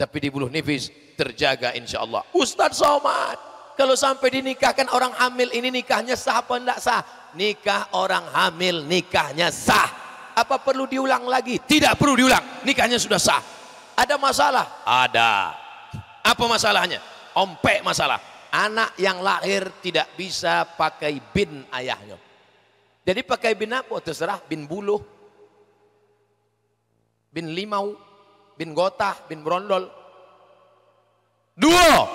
Tapi di buluh nipis terjaga insya Allah. Ustadz Somad, kalau sampai dinikahkan orang hamil ini nikahnya sah apa enggak sah? nikah orang hamil nikahnya sah. Apa perlu diulang lagi? Tidak perlu diulang. Nikahnya sudah sah. Ada masalah? Ada. Apa masalahnya? Ompek masalah. Anak yang lahir tidak bisa pakai bin ayahnya. Jadi pakai bin apa? Terserah bin buluh, bin limau, bin gotah, bin brondol. Dua,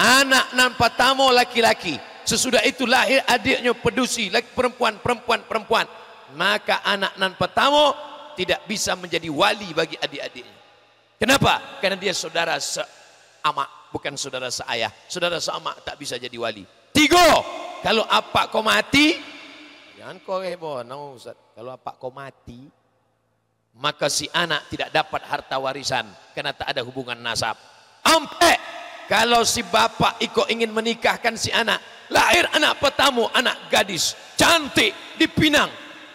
anak nampak tamu laki-laki Sesudah itu lahir adiknya pedusi, lagi perempuan, perempuan, perempuan. Maka anak nan pertama tidak bisa menjadi wali bagi adik-adiknya. Kenapa? Karena dia saudara seama, bukan saudara seayah. Saudara seama tak bisa jadi wali. Tiga, kalau apa kau mati, jangan kau heboh, no. Kalau apa kau mati, maka si anak tidak dapat harta warisan karena tak ada hubungan nasab. Ampe, kalau si bapak ikut ingin menikahkan si anak, lahir anak pertama, anak gadis, cantik, dipinang,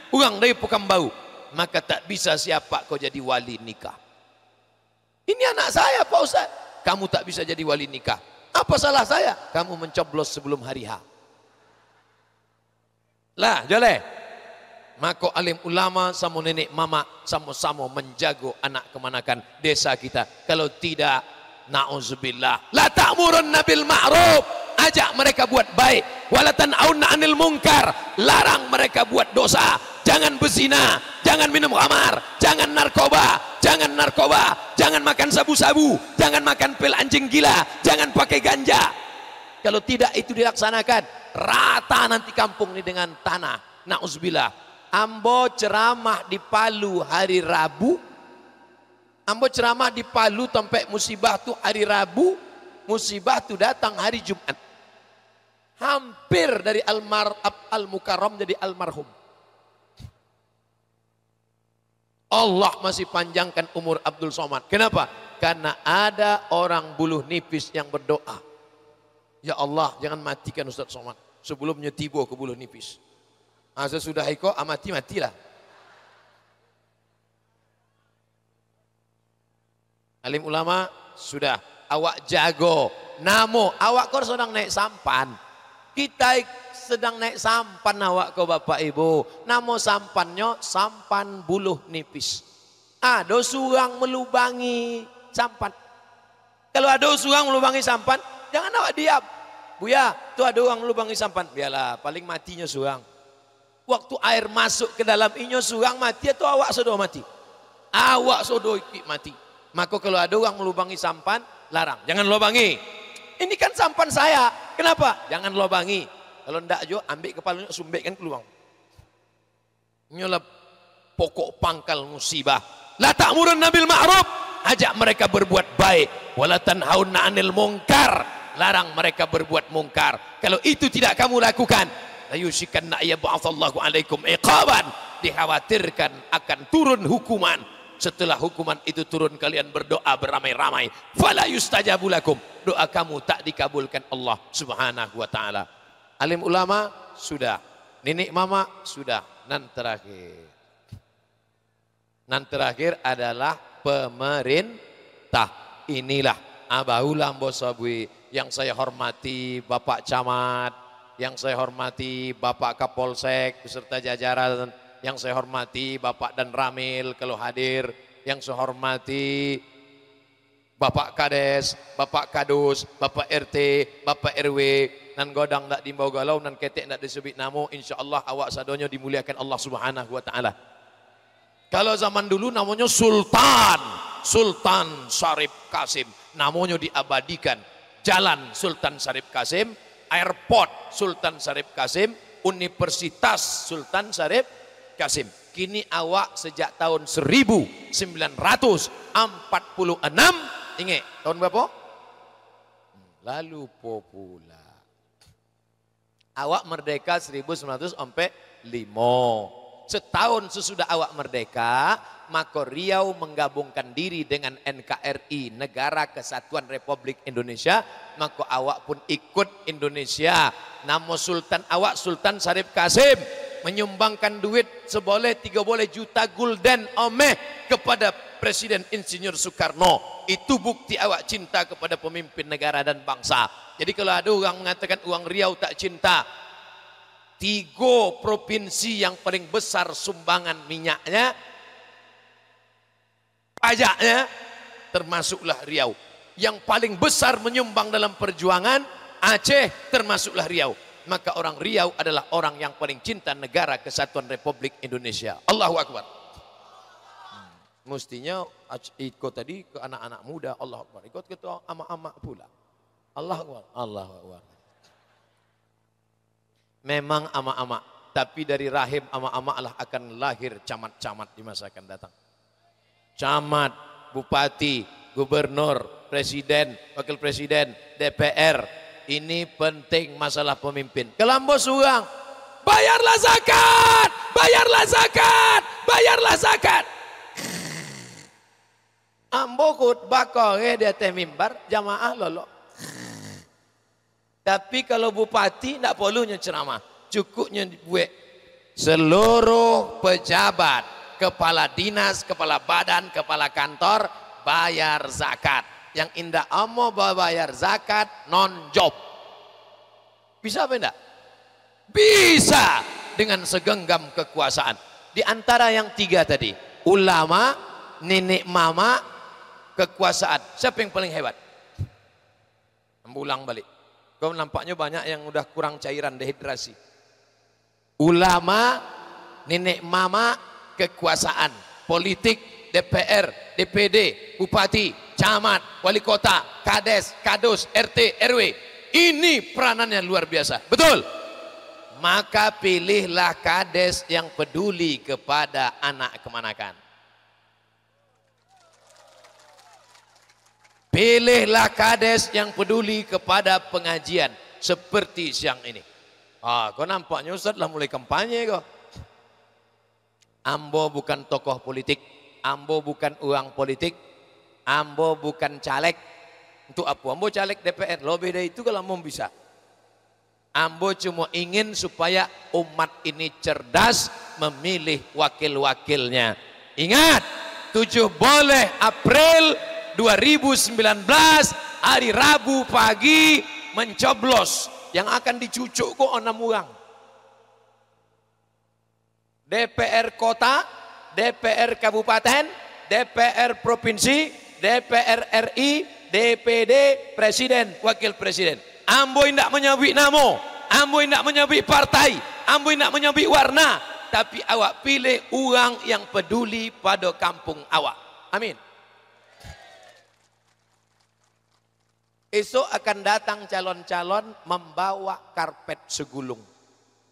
orang dari bau, maka tak bisa siapa kau jadi wali nikah. Ini anak saya Pak Ustaz. Kamu tak bisa jadi wali nikah. Apa salah saya? Kamu mencoblos sebelum hari H. Lah, jole. Maka alim ulama sama nenek mama sama-sama menjago anak kemanakan desa kita. Kalau tidak, na'udzubillah. La ta'murun nabil ma'ruf. Ajak mereka buat baik. Walatan aunna anil mungkar. Larang mereka buat dosa. Jangan berzina, jangan minum khamar, jangan narkoba, jangan narkoba, jangan makan sabu-sabu, jangan makan pil anjing gila, jangan pakai ganja. Kalau tidak itu dilaksanakan, rata nanti kampung ini dengan tanah. Na'udzubillah Ambo ceramah di Palu hari Rabu. Ambo ceramah di Palu sampai musibah tu hari Rabu. Musibah tu datang hari Jumat. Hampir dari almar al mukarram jadi almarhum. Allah masih panjangkan umur Abdul Somad. Kenapa? Karena ada orang buluh nipis yang berdoa. Ya Allah, jangan matikan Ustaz Somad sebelumnya tiba ke buluh nipis. Ah, sesudah iko amati ah, matilah. Alim ulama sudah awak jago. Namo awak kau sedang naik sampan. Kita sedang naik sampan awak kau bapak ibu. Namo sampannya sampan buluh nipis. Ada surang melubangi sampan. Kalau ada surang melubangi sampan, jangan awak diam. Buya, tu ada orang melubangi sampan. Biarlah, paling matinya surang waktu air masuk ke dalam inyo surang mati atau awak sudah mati? Awak sudah mati. Maka kalau ada orang melubangi sampan, larang. Jangan lubangi. Ini kan sampan saya. Kenapa? Jangan lubangi. Kalau ndak jo, ambil kepalanya sumbekkan keluar. Nyola pokok pangkal musibah. La ta'murun nabil ma'ruf. Ajak mereka berbuat baik. Wala tanhauna 'anil munkar. Larang mereka berbuat mungkar. Kalau itu tidak kamu lakukan, la yushikanna yab'atsallahu alaikum iqaban dikhawatirkan akan turun hukuman setelah hukuman itu turun kalian berdoa beramai-ramai. Fala yustajabu lakum. Doa kamu tak dikabulkan Allah Subhanahu wa taala. Alim ulama sudah. Nenek mama sudah. Nan terakhir. Nan terakhir adalah pemerintah. Inilah abaulah mbosabui yang saya hormati Bapak Camat. Yang saya hormati Bapak Kapolsek beserta jajaran, yang saya hormati Bapak dan Ramil kalau hadir, yang saya hormati Bapak Kades, Bapak Kadus, Bapak RT, Bapak RW, nan godang tak dimbau galau, nan ketek tak disebut namo, insya Allah awak sadonyo dimuliakan Allah subhanahu wa ta'ala. Kalau zaman dulu namanya Sultan, Sultan Sarip Kasim, namanya diabadikan. Jalan Sultan Sarip Kasim, Airport Sultan Sarip Kasim, Universitas Sultan Sarip Kasim. Kini awak sejak tahun 1946, ingat tahun berapa? Hmm, lalu popular. Awak merdeka 1945. Setahun sesudah awak merdeka, maka Riau menggabungkan diri dengan NKRI, Negara Kesatuan Republik Indonesia, maka awak pun ikut Indonesia. Nama Sultan awak Sultan Sarip Kasim menyumbangkan duit seboleh tiga boleh juta gulden omeh kepada Presiden Insinyur Soekarno. Itu bukti awak cinta kepada pemimpin negara dan bangsa. Jadi kalau ada orang mengatakan uang Riau tak cinta, tiga provinsi yang paling besar sumbangan minyaknya pajaknya termasuklah Riau. Yang paling besar menyumbang dalam perjuangan Aceh termasuklah Riau. Maka orang Riau adalah orang yang paling cinta negara kesatuan Republik Indonesia. Allahu Akbar. Hmm. Mestinya ikut tadi ke anak-anak muda. Allah Akbar. Ikut ke amak-amak pula. Allah Akbar. Allah Akbar. Memang amak-amak. Tapi dari rahim amak-amak lah akan lahir camat-camat di masa akan datang camat, bupati, gubernur, presiden, wakil presiden, DPR. Ini penting masalah pemimpin. Kelambo suang, bayarlah zakat, bayarlah zakat, bayarlah zakat. Ambokut bakal di atas mimbar jamaah lolo. Tapi kalau bupati tidak perlunya ceramah, cukupnya buat seluruh pejabat kepala dinas, kepala badan, kepala kantor bayar zakat. Yang indah amo bayar zakat non job. Bisa apa enggak? Bisa dengan segenggam kekuasaan. Di antara yang tiga tadi, ulama, nenek mama, kekuasaan. Siapa yang paling hebat? Ulang balik. Kau nampaknya banyak yang udah kurang cairan dehidrasi. Ulama, nenek mama, kekuasaan, politik, DPR, DPD, bupati, camat, wali kota, kades, kadus, RT, RW. Ini peranannya luar biasa. Betul? Maka pilihlah kades yang peduli kepada anak kemanakan. Pilihlah kades yang peduli kepada pengajian seperti siang ini. Ah, kau nampaknya Ustaz lah mulai kampanye kok. Ambo bukan tokoh politik, Ambo bukan uang politik, Ambo bukan caleg. Untuk apa? Ambo caleg DPR. Lebih dari itu kalau mau bisa. Ambo cuma ingin supaya umat ini cerdas memilih wakil-wakilnya. Ingat, 7 boleh April 2019 hari Rabu pagi mencoblos yang akan dicucuk kok enam orang. DPR kota, DPR kabupaten, DPR provinsi, DPR RI, DPD, presiden, wakil presiden. Ambo tidak menyebut nama, ambo tidak menyebut partai, ambo tidak menyebut warna, tapi awak pilih orang yang peduli pada kampung awak. Amin. Esok akan datang calon-calon membawa karpet segulung.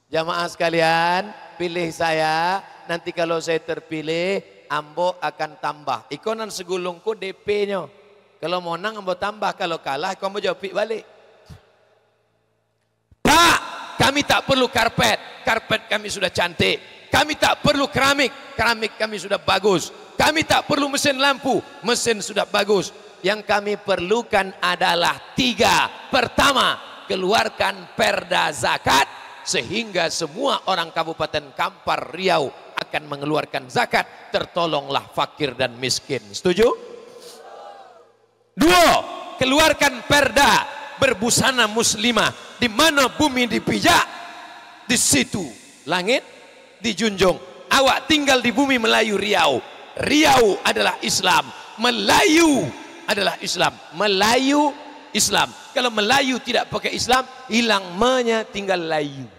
Jamaah sekalian, pilih saya. Nanti kalau saya terpilih, Ambo akan tambah. Ikonan segulungku DP-nya. Kalau mau nang Ambo tambah, kalau kalah kamu jawab balik. Pak, kami tak perlu karpet. Karpet kami sudah cantik. Kami tak perlu keramik. Keramik kami sudah bagus. Kami tak perlu mesin lampu. Mesin sudah bagus yang kami perlukan adalah tiga. Pertama, keluarkan perda zakat sehingga semua orang Kabupaten Kampar Riau akan mengeluarkan zakat, tertolonglah fakir dan miskin. Setuju? Dua, keluarkan perda berbusana muslimah di mana bumi dipijak di situ langit dijunjung. Awak tinggal di bumi Melayu Riau. Riau adalah Islam. Melayu adalah Islam. Melayu Islam. Kalau Melayu tidak pakai Islam, hilang menya tinggal layu.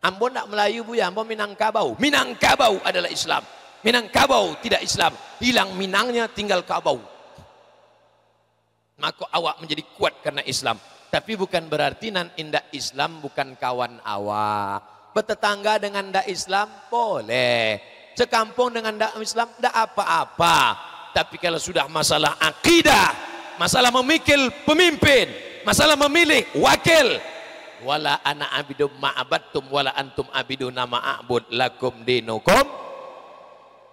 Ambon tak Melayu bu ya, Ambon Minangkabau. Minangkabau adalah Islam. Minangkabau tidak Islam. Hilang Minangnya tinggal Kabau. Maka awak menjadi kuat karena Islam. Tapi bukan berarti nan indah Islam bukan kawan awak. Bertetangga dengan ndak Islam boleh. Sekampung dengan ndak Islam ndak apa-apa. Tapi kalau sudah masalah akidah, masalah memikir pemimpin, masalah memilih wakil, wala ana abidu ma'abattum wala antum abidu nama a'bud lakum dinukum.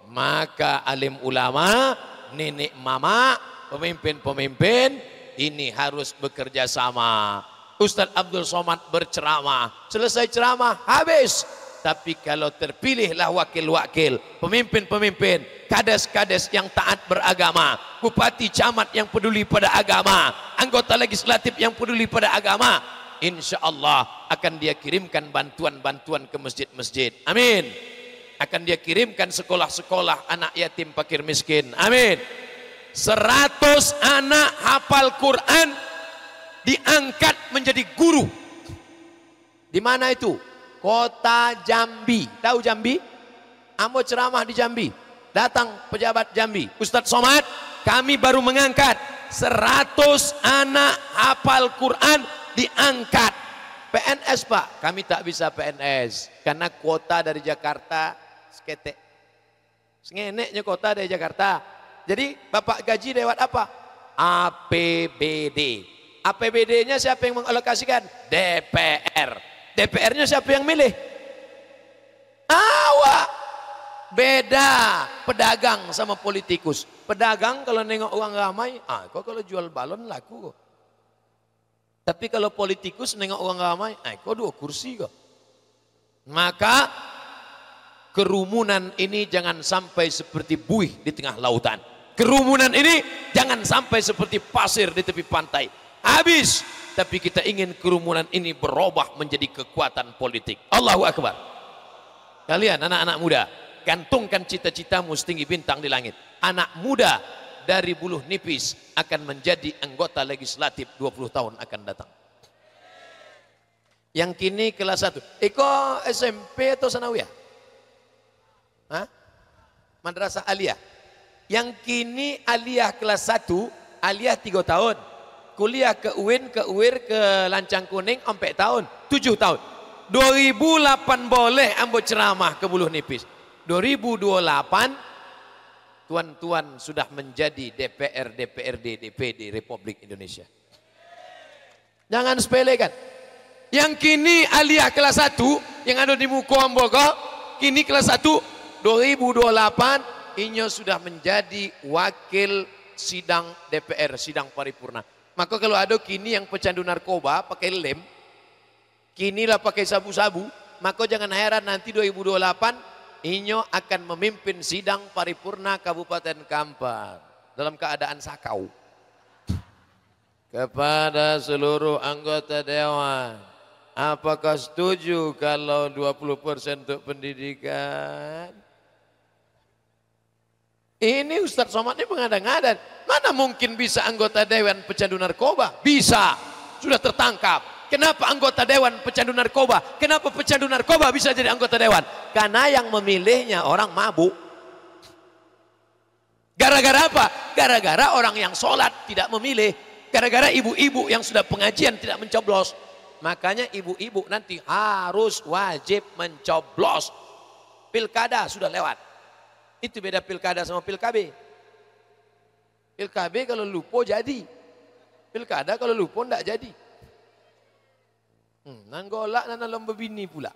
Maka alim ulama nenek mama pemimpin-pemimpin ini harus bekerja sama. Ustadz Abdul Somad berceramah. Selesai ceramah habis. Tapi kalau terpilihlah wakil-wakil, pemimpin-pemimpin, kades-kades yang taat beragama, bupati camat yang peduli pada agama, anggota legislatif yang peduli pada agama, insya Allah akan dia kirimkan bantuan-bantuan ke masjid-masjid. Amin. Akan dia kirimkan sekolah-sekolah anak yatim fakir miskin. Amin. Seratus anak hafal Quran diangkat menjadi guru. Di mana itu? kota Jambi. Tahu Jambi? Ambo ceramah di Jambi. Datang pejabat Jambi. Ustadz Somad, kami baru mengangkat 100 anak hafal Quran diangkat. PNS Pak, kami tak bisa PNS karena kuota dari Jakarta seketek. Sengeneknya kota dari Jakarta. Jadi Bapak gaji lewat apa? APBD. APBD-nya siapa yang mengalokasikan? DPR. DPR-nya siapa yang milih? Awak. Beda pedagang sama politikus. Pedagang kalau nengok uang ramai, ah kok kalau jual balon laku kok. Tapi kalau politikus nengok uang ramai, ah kok dua kursi kok. Maka kerumunan ini jangan sampai seperti buih di tengah lautan. Kerumunan ini jangan sampai seperti pasir di tepi pantai. Habis tapi kita ingin kerumunan ini berubah menjadi kekuatan politik. Allahu Akbar. Kalian anak-anak muda, gantungkan cita-citamu setinggi bintang di langit. Anak muda dari buluh nipis akan menjadi anggota legislatif 20 tahun akan datang. Yang kini kelas 1. Iko SMP atau sanawiyah? Hah? Madrasah aliyah. Yang kini aliyah kelas 1, aliyah 3 tahun. Kuliah ke UIN, ke UIR, ke Lancang Kuning 4 tahun, 7 tahun. 2008 boleh ambil ceramah ke buluh nipis. 2028 tuan-tuan sudah menjadi DPR, DPRD, DPD Republik Indonesia. Jangan sepelekan. Yang kini aliyah kelas 1 yang ada di Muko Ambogo, kini kelas 1 2028 inyo sudah menjadi wakil sidang DPR, sidang paripurna. Maka kalau ada kini yang pecandu narkoba pakai lem, kini lah pakai sabu-sabu, maka jangan heran nanti 2028 Inyo akan memimpin sidang paripurna Kabupaten Kampar dalam keadaan sakau. Kepada seluruh anggota dewan, apakah setuju kalau 20% untuk pendidikan? Ini Ustadz Somad ini mengadang-adang. Mana mungkin bisa anggota dewan pecandu narkoba? Bisa, sudah tertangkap. Kenapa anggota dewan pecandu narkoba? Kenapa pecandu narkoba bisa jadi anggota dewan? Karena yang memilihnya orang mabuk. Gara-gara apa? Gara-gara orang yang sholat tidak memilih. Gara-gara ibu-ibu yang sudah pengajian tidak mencoblos. Makanya ibu-ibu nanti harus wajib mencoblos. Pilkada sudah lewat. Itu beda pilkada sama pilkabe. Pilkabe kalau lupa jadi. Pilkada kalau lupa tidak jadi. Hmm, nanggolak nana lomba bini pula.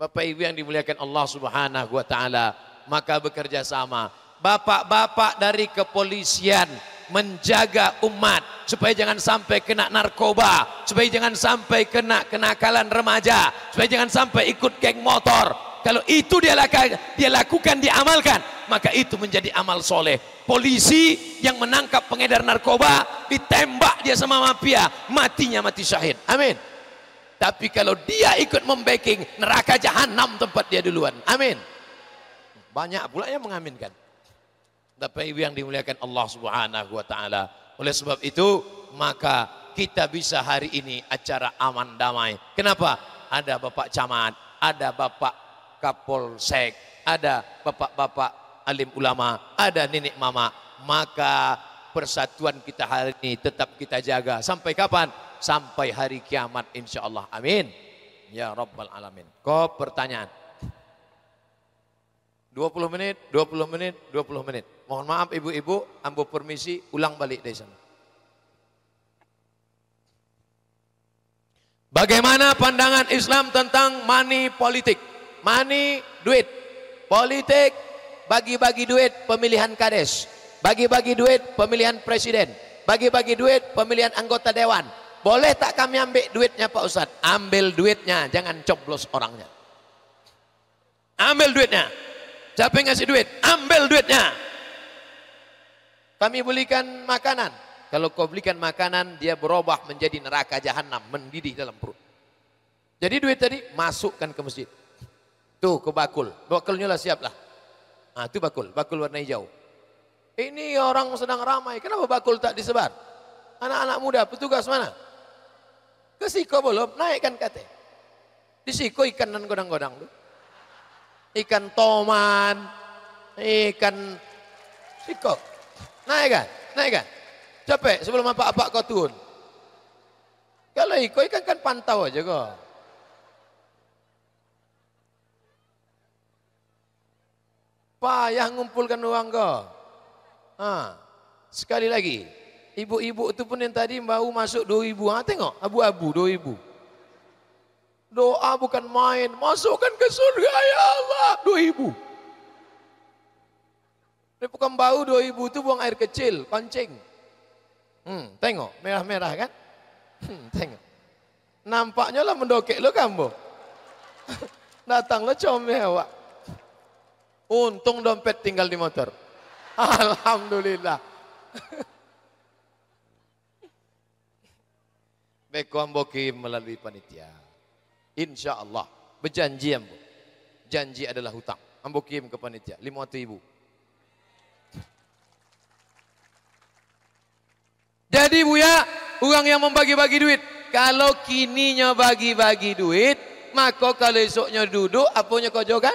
Bapak Ibu yang dimuliakan Allah Subhanahu wa taala, maka bekerja sama. Bapak-bapak dari kepolisian menjaga umat supaya jangan sampai kena narkoba, supaya jangan sampai kena kenakalan remaja, supaya jangan sampai ikut geng motor. Kalau itu dia lakukan, dia lakukan, diamalkan, maka itu menjadi amal soleh. Polisi yang menangkap pengedar narkoba ditembak dia sama mafia, matinya mati syahid. Amin. Tapi kalau dia ikut membacking neraka jahanam tempat dia duluan. Amin. Banyak pula yang mengaminkan. Bapak Ibu yang dimuliakan Allah Subhanahu wa taala. Oleh sebab itu, maka kita bisa hari ini acara aman damai. Kenapa? Ada Bapak Camat, ada Bapak Kapolsek, ada Bapak-bapak alim ulama, ada nenek mama. Maka persatuan kita hari ini tetap kita jaga. Sampai kapan? sampai hari kiamat insya Allah. Amin. Ya Rabbal Alamin. Kau pertanyaan. 20 menit, 20 menit, 20 menit. Mohon maaf ibu-ibu, ambo permisi ulang balik dari sana. Bagaimana pandangan Islam tentang money politik? Money, duit. Politik, bagi-bagi duit pemilihan kades. Bagi-bagi duit pemilihan presiden. Bagi-bagi duit pemilihan anggota dewan. Boleh tak kami ambil duitnya Pak Ustadz? Ambil duitnya, jangan coblos orangnya. Ambil duitnya. Siapa yang ngasih duit? Ambil duitnya. Kami belikan makanan. Kalau kau belikan makanan, dia berubah menjadi neraka jahanam, mendidih dalam perut. Jadi duit tadi masukkan ke masjid. Tuh ke bakul. Bakulnya lah siap lah. Nah, itu bakul, bakul warna hijau. Ini orang sedang ramai, kenapa bakul tak disebar? Anak-anak muda, petugas mana? Ke siko belum, naikkan kate. Di siko ikan dan godang-godang. Ikan toman, ikan siko. Naikkan, naikkan. Capek sebelum apa-apa kau turun. Kalau iko ikan kan pantau aja kok. Payah ngumpulkan uang kau. Ha, sekali lagi, Ibu-ibu itu pun yang tadi baru masuk 2000. Ha, tengok, abu-abu 2000. Doa bukan main, masukkan ke surga ya Allah 2000. Ini bukan bau 2000 itu buang air kecil, kancing. Hmm, tengok, merah-merah kan? Hmm, tengok. Nampaknya lah mendokek lo kamu. Datanglah comel awak. Untung dompet tinggal di motor. Alhamdulillah. Beko ambo melalui panitia. Insya Allah. Berjanji ambo. janji adalah hutang. Ambo kirim ke panitia, lima ribu. Jadi Buya, orang yang membagi-bagi duit, kalau kininya bagi-bagi duit, maka kalau esoknya duduk, apanya kau kan?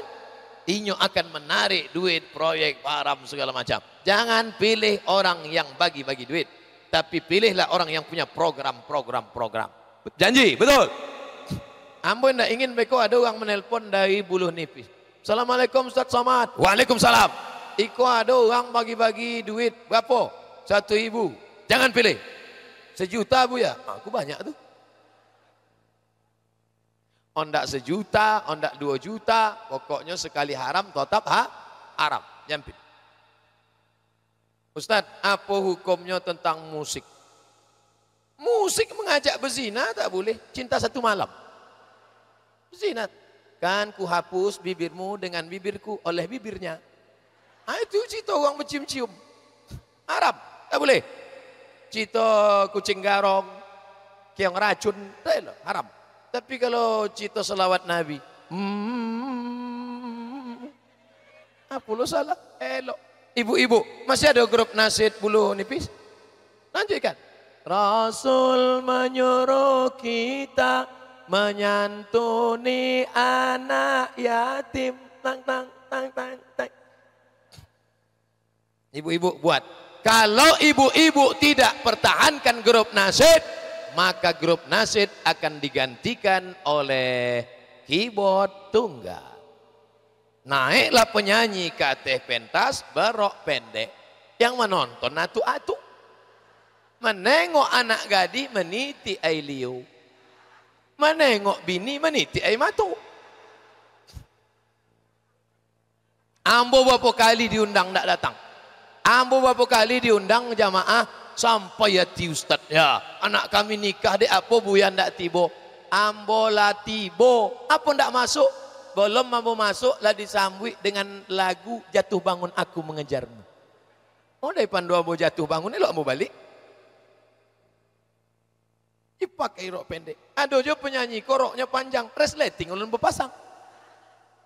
Inyo akan menarik duit proyek haram segala macam. Jangan pilih orang yang bagi-bagi duit, tapi pilihlah orang yang punya program-program program. Janji, betul? Ambo tidak ingin beko ada orang menelpon dari buluh nipis. Assalamualaikum Ustaz Somad. Waalaikumsalam. Iko ada orang bagi-bagi duit berapa? Satu ibu. Jangan pilih. Sejuta bu ya? Aku banyak tuh. Ondak sejuta, ondak dua juta, pokoknya sekali haram tetap ha? haram. Jangan pilih. Ustaz, apa hukumnya tentang musik? Musik mengajak berzina tak boleh. Cinta satu malam. Zina. Kan ku hapus bibirmu dengan bibirku oleh bibirnya. Ah, itu cerita orang mencium-cium. Haram. Tak boleh cita kucing garong, kiong racun, haram. Tapi kalau cita selawat Nabi, hmm, apa lo salah? Elok. Ibu-ibu, masih ada grup nasid bulu nipis? Lanjutkan. Rasul menyuruh kita menyantuni anak yatim. Tang, tang, tang, tang, tang. Ibu-ibu buat kalau ibu-ibu tidak pertahankan grup nasid, maka grup nasid akan digantikan oleh keyboard tunggal. Naiklah penyanyi kateh pentas berok pendek yang menonton atu-atu. Menengok anak gadi meniti air liu. Menengok bini meniti air matu. Ambo berapa kali diundang tak datang. Ambo berapa kali diundang jamaah sampai ya ti ustaz ya. Anak kami nikah dek apa buyan ndak tibo. Ambo la tibo. Apa ndak masuk? Belum ambo masuk lah disambut dengan lagu jatuh bangun aku mengejarmu. Oh dari pandu ambo jatuh bangun elok ambo balik. Dipakai rok pendek. Ada juga penyanyi koroknya panjang, resleting ulun berpasang.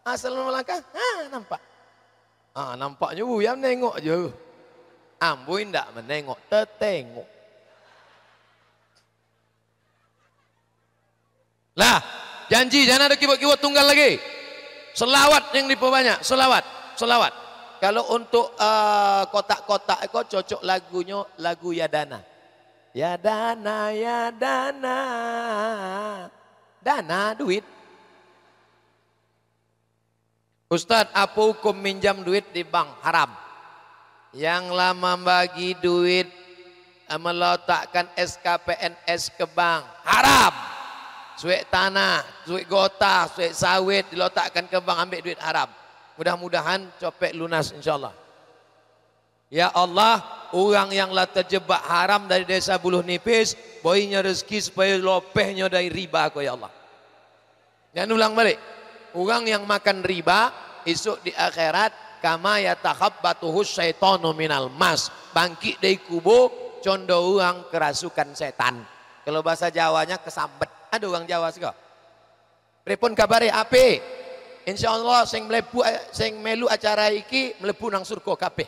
Asal melangkah, ah nampak. Ah nampaknya bu yang nengok je. Ambo tidak menengok, tertengok. Lah, janji jangan ada kibot-kibot tunggal lagi. Selawat yang diperbanyak, selawat, selawat. Kalau untuk uh, kotak-kotak kok cocok lagunya lagu Yadana. Yadana, Yadana. Dana duit. Ustadz, apa hukum minjam duit di bank? Haram yang lama bagi duit meletakkan SKPNS ke bank. Haram. Suik tanah, suik gota, suik sawit diletakkan ke bank ambil duit haram. Mudah-mudahan copet lunas insyaAllah. Ya Allah orang yang lah terjebak haram dari desa buluh nipis boynya rezeki supaya lopehnya dari riba kau ya Allah. Jangan ulang balik. Orang yang makan riba esok di akhirat kama yatakhabbatuhu syaitanu minal mas. Bangkit dari kubur condo uang kerasukan setan. Kalau bahasa Jawanya kesambet. Ada orang Jawa sih kok Pripun kabare ape insyaallah sing mlebu sing melu acara iki mlebu nang surga kabeh.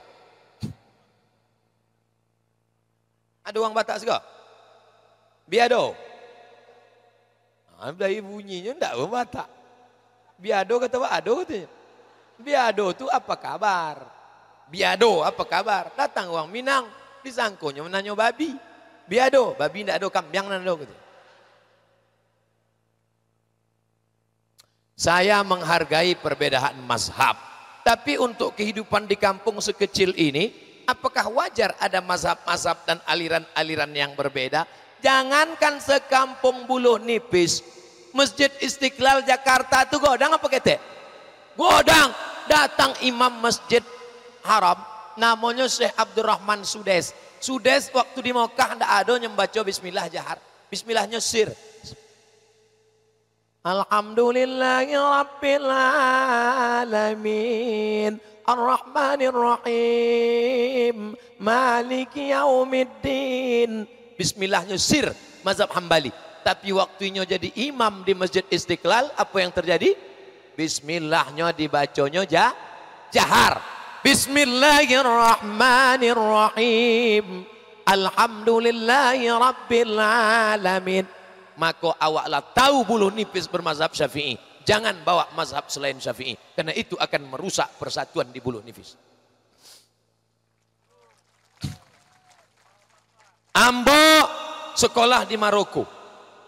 Ada orang Batak sih kok biado ada bunyinya ndak Batak. Biado kata apa? Ado katanya Biado itu apa kabar? Biado apa kabar? Datang uang Minang, disangkonya menanya babi. Biado, babi tidak ada kambiang nando gitu. Saya menghargai perbedaan mazhab. Tapi untuk kehidupan di kampung sekecil ini, apakah wajar ada mazhab-mazhab dan aliran-aliran yang berbeda? Jangankan sekampung buluh nipis, Masjid Istiqlal Jakarta itu godang apa ketek? Godang datang imam masjid haram. Namanya Syekh Abdurrahman Sudes. Sudes waktu di Mekah tidak ada yang bismillah jahar. Bismillahnya sir. Alhamdulillahi Rabbil Alamin Ar-Rahmanir Rahim Maliki Yaumiddin. Bismillahnya sir Mazhab Hambali. Tapi waktunya jadi imam di Masjid Istiqlal Apa yang terjadi? Bismillahnya dibacanya ja, jahar. Bismillahirrahmanirrahim. Alhamdulillahi. Maka awaklah tahu bulu nipis bermazhab syafi'i. Jangan bawa mazhab selain syafi'i. Karena itu akan merusak persatuan di bulu nipis. Ambo sekolah di Maroko.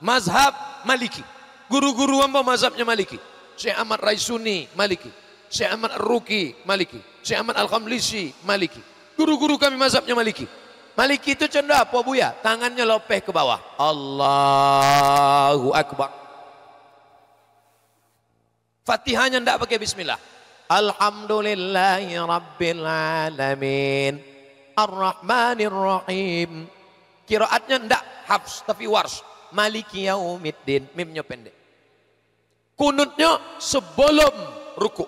Mazhab Maliki. Guru-guru Ambo mazhabnya Maliki. Syekh Ahmad Raisuni Maliki. Syekh Ahmad Ruki Maliki. Syekh Ahmad Al-Khamlisi Maliki. Guru-guru kami mazhabnya Maliki. Maliki itu cendah apa buya? Tangannya lopeh ke bawah. Allahu Akbar. Fatihahnya tidak pakai bismillah. Alhamdulillahi Rabbil Alamin. Ar-Rahmanir Rahim. Kiraatnya tidak hafs tapi wars. Maliki yaumiddin. Mimnya pendek. Kunutnya sebelum ruku.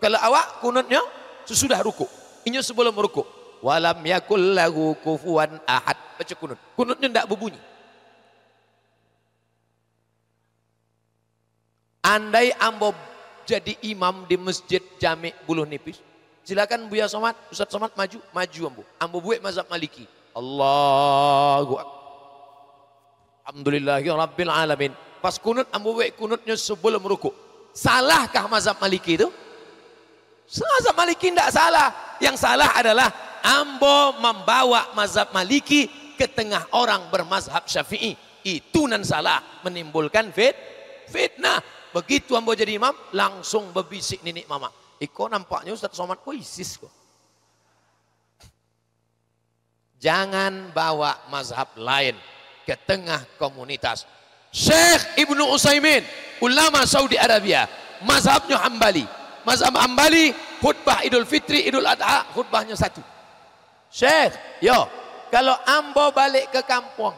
Kalau awak kunutnya sesudah ruku. Ini sebelum ruku. Walam yakul lahu kufuan ahad. Baca kunut. Kunutnya tidak berbunyi. Andai ambo jadi imam di masjid Jami Buluh Nipis. Silakan Buya Somad, Ustaz Somad maju, maju ambo. Ambo buat mazhab Maliki. Allahu Alhamdulillahi Rabbil Alamin. Pas kunut ambo buat kunutnya sebelum ruku. Salahkah mazhab Maliki itu? Mazhab Maliki tidak salah. Yang salah adalah ambo membawa mazhab maliki ke tengah orang bermazhab syafi'i. Itu nan salah. Menimbulkan fit, fitnah. Begitu ambo jadi imam, langsung berbisik nenek mama. Iko nampaknya Ustaz Somad kok ISIS kok. Jangan bawa mazhab lain ke tengah komunitas. Syekh Ibnu Utsaimin, ulama Saudi Arabia, mazhabnya Hambali. Mazhab Hambali, khutbah Idul Fitri, Idul Adha, khutbahnya satu. Syekh, yo, kalau ambo balik ke kampung,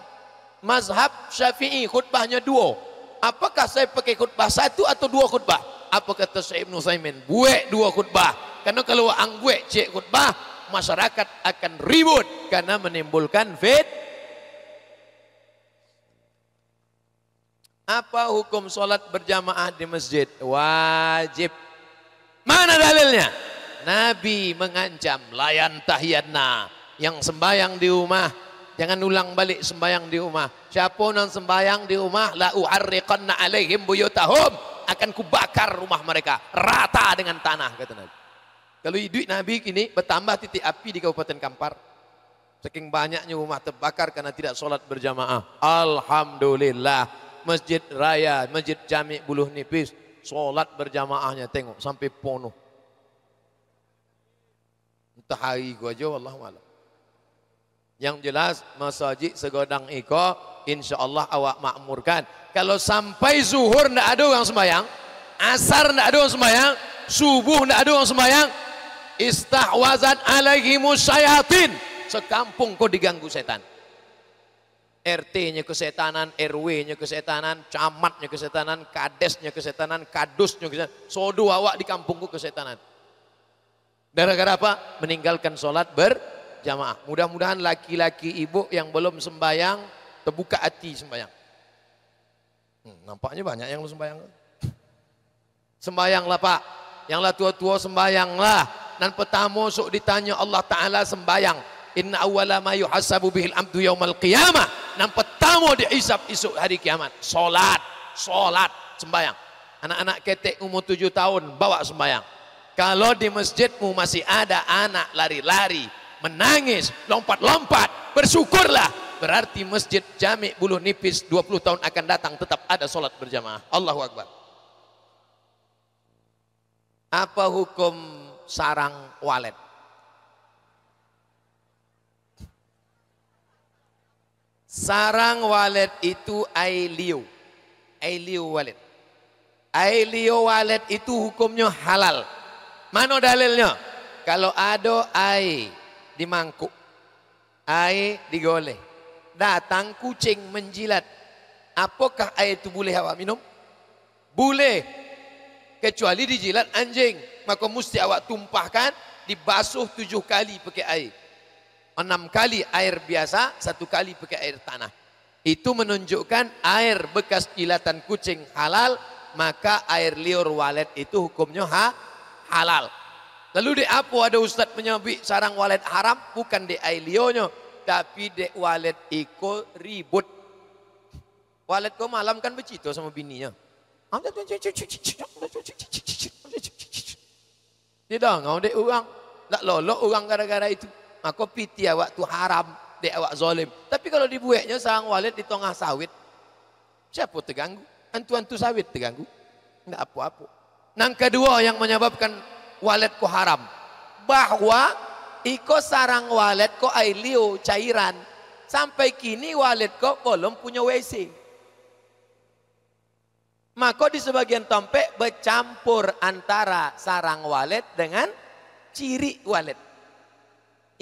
mazhab syafi'i khutbahnya dua. Apakah saya pakai khutbah satu atau dua khutbah? Apa kata Syekh Ibn Saimin? Buat dua khutbah. Karena kalau ang buat cek khutbah, masyarakat akan ribut karena menimbulkan fit. Apa hukum solat berjamaah di masjid? Wajib. Mana dalilnya? Nabi mengancam layan tahiyatna yang sembayang di rumah. Jangan ulang balik sembayang di rumah. Siapa yang sembayang di rumah la uharriqanna alaihim buyutahum. Akan kubakar rumah mereka. Rata dengan tanah kata Nabi. Kalau duit Nabi kini bertambah titik api di Kabupaten Kampar. Saking banyaknya rumah terbakar karena tidak sholat berjamaah. Alhamdulillah Masjid Raya Masjid Jami Buluh Nipis sholat berjamaahnya tengok sampai penuh Entah hari ku aja Allah malam. Yang jelas masajid segodang iko insya Allah awak makmurkan. Kalau sampai zuhur tidak ada orang sembahyang, asar tidak ada orang sembahyang, subuh tidak ada orang sembahyang, istahwazat alaihimus syayatin. Sekampung kau diganggu setan. RT-nya kesetanan, RW-nya kesetanan, camatnya kesetanan, kadesnya kesetanan, kadusnya kesetanan. Sodo awak di kampungku kesetanan. Gara-gara apa? Meninggalkan sholat berjamaah. Mudah-mudahan laki-laki ibu yang belum sembayang terbuka hati sembayang. Hmm, nampaknya banyak yang belum sembayang. Sembayanglah pak. Yanglah tua-tua sembayanglah. Dan pertama sok ditanya Allah Ta'ala sembayang. Inna awwala ma yuhasabu bihil amdu yaumal qiyamah. Dan pertama dihisap esok hari kiamat. Solat. Solat. Sembayang. Anak-anak ketek umur tujuh tahun bawa sembayang. Kalau di masjidmu masih ada anak lari-lari, menangis, lompat-lompat, bersyukurlah. Berarti masjid jami buluh nipis 20 tahun akan datang tetap ada solat berjamaah. Allahu Akbar. Apa hukum sarang walet? Sarang walet itu ailiu. Ailiu walet. Ailiu walet itu hukumnya halal. Mana dalilnya? Kalau ada air di mangkuk, air digoleh, datang kucing menjilat, apakah air itu boleh awak minum? Boleh, kecuali dijilat anjing, maka mesti awak tumpahkan, dibasuh tujuh kali pakai air. Enam kali air biasa, satu kali pakai air tanah. Itu menunjukkan air bekas jilatan kucing halal maka air liur walet itu hukumnya ha, halal. Lalu di apa ada ustaz menyebut sarang walet haram? Bukan di air liurnya, tapi di walet iko ribut. Walet kau malam kan bercita sama bininya. Tidak, ngau dek orang. Tak lolok orang gara-gara itu. Maka piti awak tu haram. Dek awak zalim. Tapi kalau dibuatnya sarang walet di tengah sawit. Siapa terganggu? Antu-antu sawit terganggu. Tidak apa-apa. Yang kedua yang menyebabkan walet ko haram. Bahwa iko sarang walet ko air liu cairan. Sampai kini walet ko belum punya WC. Maka di sebagian tempat bercampur antara sarang walet dengan ciri walet.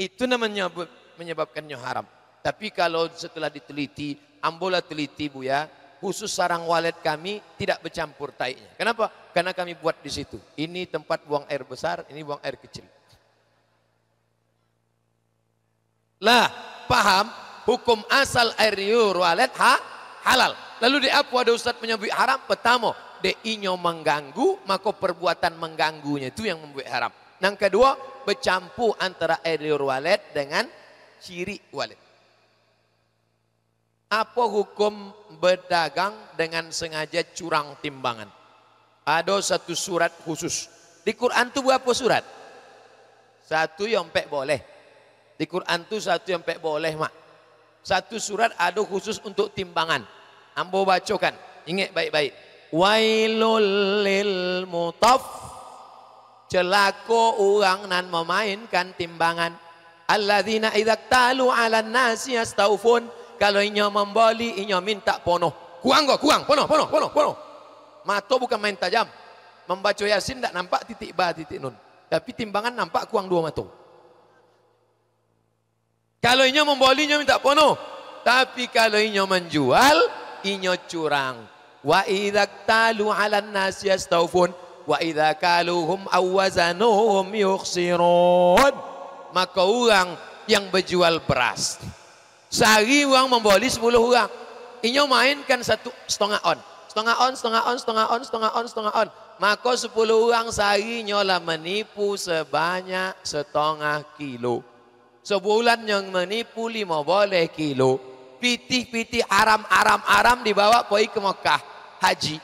Itu namanya menyebabkannya haram. Tapi kalau setelah diteliti, ambola teliti bu ya, khusus sarang walet kami tidak bercampur taiknya. Kenapa? Karena kami buat di situ. Ini tempat buang air besar, ini buang air kecil. Lah, paham? Hukum asal air liur walet ha? halal. Lalu di apa ada ustaz menyebut haram? Pertama, de inyo mengganggu, maka perbuatan mengganggunya itu yang membuat haram. Yang kedua, bercampur antara air liur walet dengan ciri walet. Apa hukum berdagang dengan sengaja curang timbangan? Ada satu surat khusus. Di Quran itu berapa surat? Satu yang pek boleh. Di Quran itu satu yang pek boleh mak. Satu surat ada khusus untuk timbangan. Ambo bacakan. Ingat baik-baik. Wailul lil mutaf. Celako orang nan memainkan timbangan. Alladzina idza talu 'alan nasi yastaufun. Kalau inyo membeli, inyo minta pono. Kuang go, kuang, pono, pono, pono, pono. Mato bukan main tajam. Membaca Yasin tak nampak titik ba, titik nun. Tapi timbangan nampak kuang dua mato. Kalau inyo membeli, inyo minta pono. Tapi kalau inyo menjual, inyo curang. Wa idza talu 'alan nasi yastaufun wa idza kaluhum awazanuhum yukhsirun. Maka orang yang berjual beras sehari orang membeli 10 orang. Inyo mainkan satu setengah on. Setengah on, setengah on, setengah on, setengah on, setengah on. Maka 10 orang sehari nyola menipu sebanyak setengah kilo. Sebulan yang menipu lima boleh kilo pitih-pitih aram-aram-aram dibawa pergi ke Mekah haji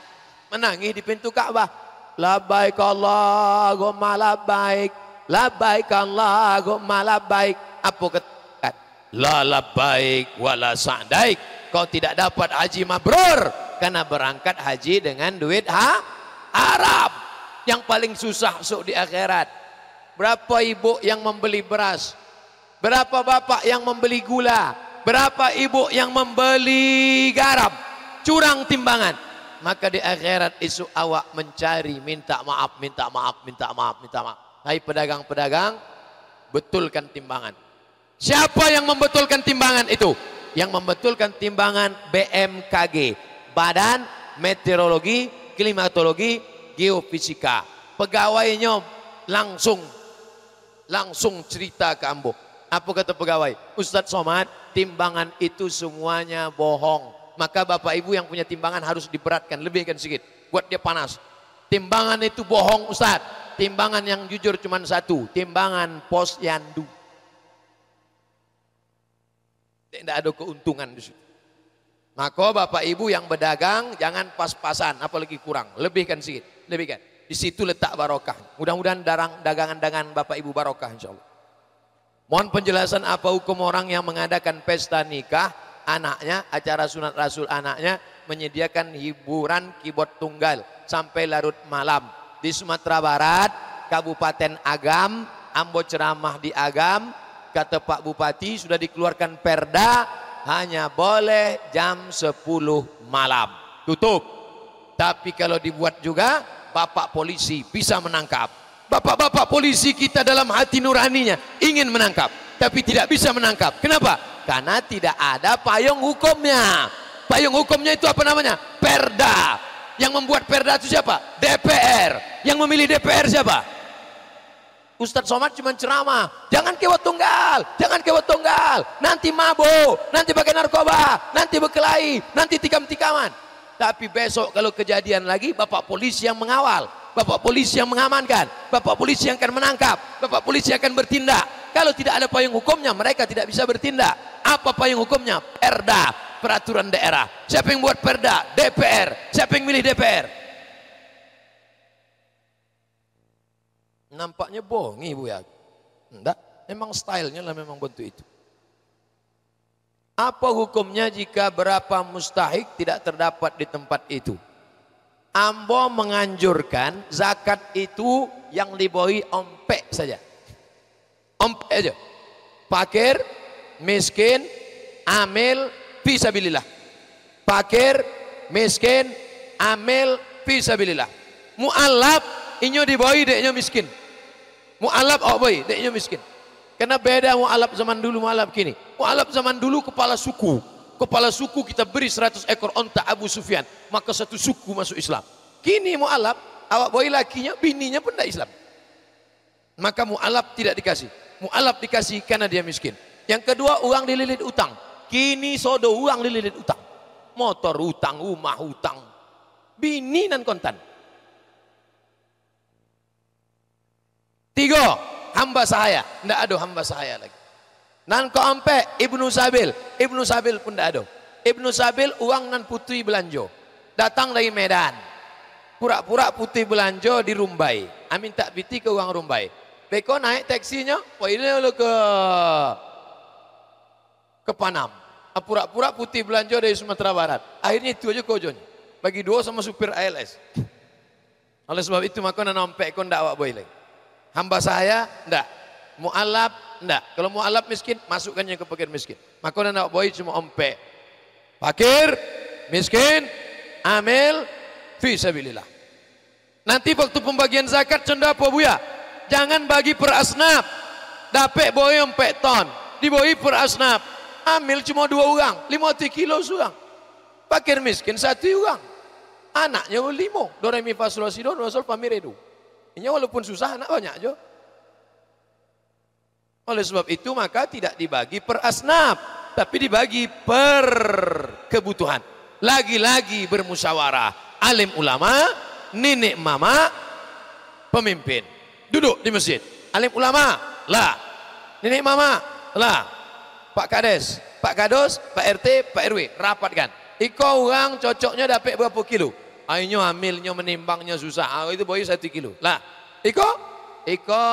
menangis di pintu Ka'bah labaik Allahumma labaik labaik Allahumma labaik apa kata? La labaik wala sa'daik. Kau tidak dapat haji mabrur karena berangkat haji dengan duit ha? Arab yang paling susah sok di akhirat. Berapa ibu yang membeli beras? Berapa bapak yang membeli gula? Berapa ibu yang membeli garam, curang timbangan. Maka di akhirat isu awak mencari minta maaf, minta maaf, minta maaf, minta maaf. Hai pedagang-pedagang, betulkan timbangan. Siapa yang membetulkan timbangan itu? Yang membetulkan timbangan BMKG, Badan Meteorologi, Klimatologi, Geofisika. Pegawainya langsung langsung cerita ke Ambo. Apa kata pegawai? Ustadz Somad, timbangan itu semuanya bohong. Maka bapak ibu yang punya timbangan harus diberatkan, lebihkan sedikit. Buat dia panas. Timbangan itu bohong Ustadz. Timbangan yang jujur cuma satu. Timbangan pos yandu. Tidak ada keuntungan di situ. Maka bapak ibu yang berdagang jangan pas-pasan, apalagi kurang. Lebihkan sedikit, lebihkan. Di situ letak barokah. Mudah-mudahan dagangan-dagangan bapak ibu barokah insya Allah. Mohon penjelasan apa hukum orang yang mengadakan pesta nikah anaknya, acara sunat rasul anaknya, menyediakan hiburan keyboard tunggal sampai larut malam. Di Sumatera Barat, Kabupaten Agam, Ambo ceramah di Agam, kata Pak Bupati sudah dikeluarkan perda hanya boleh jam 10 malam. Tutup. Tapi kalau dibuat juga, Bapak polisi bisa menangkap. Bapak-bapak polisi kita dalam hati nuraninya ingin menangkap, tapi tidak bisa menangkap. Kenapa? Karena tidak ada payung hukumnya. Payung hukumnya itu apa namanya? Perda. Yang membuat perda itu siapa? DPR. Yang memilih DPR siapa? Ustadz Somad cuma ceramah. Jangan kewat tunggal, jangan kewat tunggal. Nanti mabuk, nanti pakai narkoba, nanti berkelahi, nanti tikam-tikaman. Tapi besok kalau kejadian lagi, bapak polisi yang mengawal. Bapak polisi yang mengamankan. Bapak polisi yang akan menangkap. Bapak polisi akan bertindak. Kalau tidak ada payung hukumnya, mereka tidak bisa bertindak. Apa payung hukumnya? Perda, peraturan daerah. Siapa yang buat perda? DPR. Siapa yang milih DPR? Nampaknya bohong ibu ya. Enggak, memang stylenya lah memang bentuk itu. Apa hukumnya jika berapa mustahik tidak terdapat di tempat itu? Ambo menganjurkan zakat itu yang dibawi ompek saja. Ompek aja. Pakir, miskin, amil, fisabilillah. Pakir, miskin, amil, fisabilillah. Mu'alab, inyo dibawi deknya miskin. Mu'alab oh boy, deknya miskin. Karena beda mu'alab zaman dulu mu'alab kini. Mu'alab zaman dulu kepala suku kepala suku kita beri 100 ekor onta Abu Sufyan maka satu suku masuk Islam. Kini mu'alab awak boy lakinya bininya pun tidak Islam. Maka mu'alab tidak dikasih. Mu'alab dikasih karena dia miskin. Yang kedua uang dililit utang. Kini sodo uang dililit utang. Motor utang rumah utang. Bini dan kontan. Tiga hamba sahaya. Tidak ada hamba sahaya lagi Nan ko ampe Ibnu Sabil. Ibnu Sabil pun tidak ada. Ibnu Sabil uang nan putih belanjo. Datang dari Medan. Pura-pura putih belanjo di Rumbai. Amin tak biti ke uang Rumbai. Beko naik taksinya, ini lo ke ke Panam. Ah, pura-pura putih belanjo dari Sumatera Barat. Akhirnya itu aja kojonya. Bagi dua sama supir ALS. Oleh sebab itu maka nampak kau ndak awak boleh Hamba saya ndak. Mu'alab enggak. Kalau mau alap miskin, masukkannya ke fakir miskin. Maka nak boy cuma ompe. Fakir, miskin, amil, fi sabilillah. Nanti waktu pembagian zakat cenda apa buya? Jangan bagi per asnaf. Dapat boy ompe ton. Diboi per asnaf. Amil cuma dua orang. Lima kilo suang. Fakir miskin satu orang. Anaknya lima. Doremi fasulasido, sol pamiredu. Ini walaupun susah anak banyak jo. Oleh sebab itu maka tidak dibagi per asnaf, tapi dibagi per kebutuhan. Lagi-lagi bermusyawarah. Alim ulama, nenek mama, pemimpin. Duduk di masjid. Alim ulama, lah. Nenek mama, lah. Pak Kades, Pak Kados, Pak RT, Pak RW, rapatkan. Iko orang cocoknya dapat berapa kilo? Ayo amilnya menimbangnya susah. Ah, itu boleh satu kilo. Lah, Iko Ika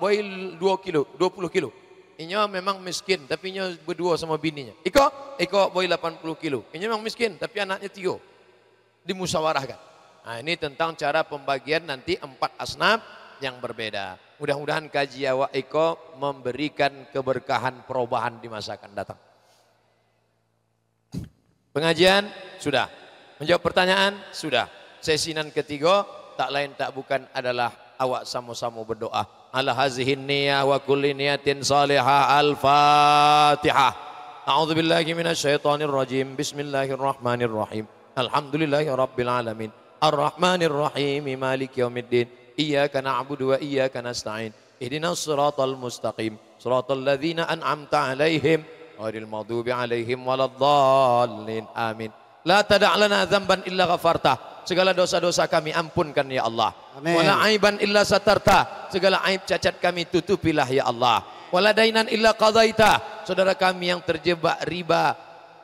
boy 2 kilo, 20 kilo. Inya memang miskin, tapi inya berdua sama bininya. Ika, Ika boy 80 kilo. Inya memang miskin, tapi anaknya tiga. Dimusyawarahkan. Nah, ini tentang cara pembagian nanti empat asnaf yang berbeda. Mudah-mudahan kaji awak Iko memberikan keberkahan perubahan di masa akan datang. Pengajian sudah. Menjawab pertanyaan sudah. Sesinan ketiga tak lain tak bukan adalah awak sama-sama berdoa ala hazihin niyah wa kulli niyatin salihah al-fatihah a'udzu billahi minasyaitonir rajim bismillahirrahmanirrahim alhamdulillahi rabbil alamin arrahmanir rahim maliki yaumiddin iyyaka na'budu wa iyyaka nasta'in ihdinas siratal mustaqim siratal ladzina an'amta 'alaihim ghairil maghdubi 'alaihim waladdallin amin la tada' lana dzamban illa ghafartah segala dosa-dosa kami ampunkan ya Allah. Amin. Wala aiban illa satarta, segala aib cacat kami tutupilah ya Allah. Wala dainan illa qadaita, saudara kami yang terjebak riba,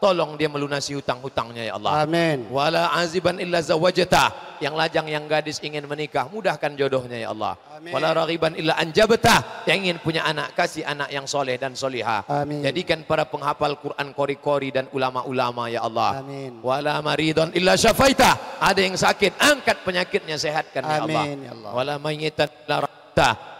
tolong dia melunasi hutang-hutangnya ya Allah. Amin. Wala aziban illa zawajata, yang lajang yang gadis ingin menikah, mudahkan jodohnya ya Allah. Amin. Wala raghiban illa anjabata, yang ingin punya anak, kasih anak yang soleh dan solihah. Amin. Jadikan para penghafal Quran kori-kori dan ulama-ulama ya Allah. Amin. Wala maridon illa syafaita, ada yang sakit, angkat penyakitnya, sehatkan ya Allah. Amin ya Allah. Wala mayyitan illa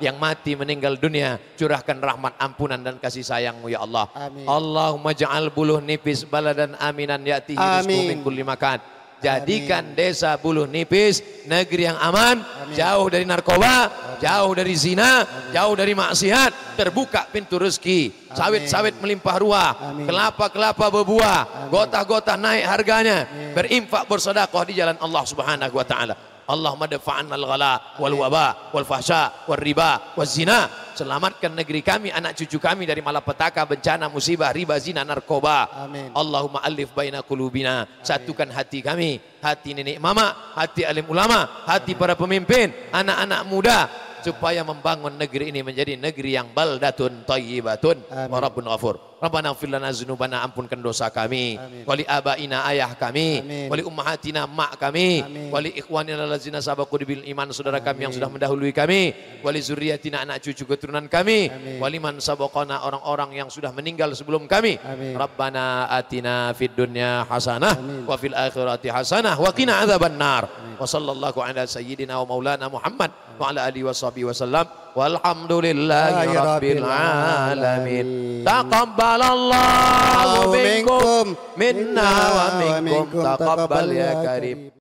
yang mati meninggal dunia curahkan rahmat ampunan dan kasih sayangmu ya Allah Amin. Allahumma ja'al buluh nipis baladan aminan ya'tihi rizku min kulli makan Jadikan Amin. desa buluh nipis negeri yang aman, Amin. jauh dari narkoba, Amin. jauh dari zina, Amin. jauh dari maksiat, terbuka pintu rezeki, sawit-sawit melimpah ruah, kelapa-kelapa berbuah, gota-gota naik harganya, Amin. berinfak bersedekah di jalan Allah Subhanahu wa taala. Allahumma dafa'an al-ghala wal waba wal fahsya wal riba wal zina selamatkan negeri kami anak cucu kami dari malapetaka bencana musibah riba zina narkoba. Amin. Allahumma alif baina qulubina. Satukan hati kami hati nenek mama hati alim ulama hati para pemimpin anak-anak muda supaya membangun negeri ini menjadi negeri yang baldatun thayyibatun Amin. wa rabbun ghafur Rabbana ighfir lana dzunubana ampunkan dosa kami Amin. wali abaina ayah kami Amin. wali ummahatina mak kami Amin. wali ikhwanina allazina sabaqu bil iman saudara kami yang sudah mendahului kami wali zuriyatina anak cucu keturunan kami Amin. wali man sabaqana orang-orang yang sudah meninggal sebelum kami Amin. Rabbana atina fid dunya hasanah Amin. wa fil akhirati hasanah wa qina adzaban nar wa sallallahu ala sayyidina wa maulana Muhammad wa ala alihi wasallam walhamdulillahi rabbil alamin. Taqabbalallahu minkum. minna wa minkum. taqabbal ya karim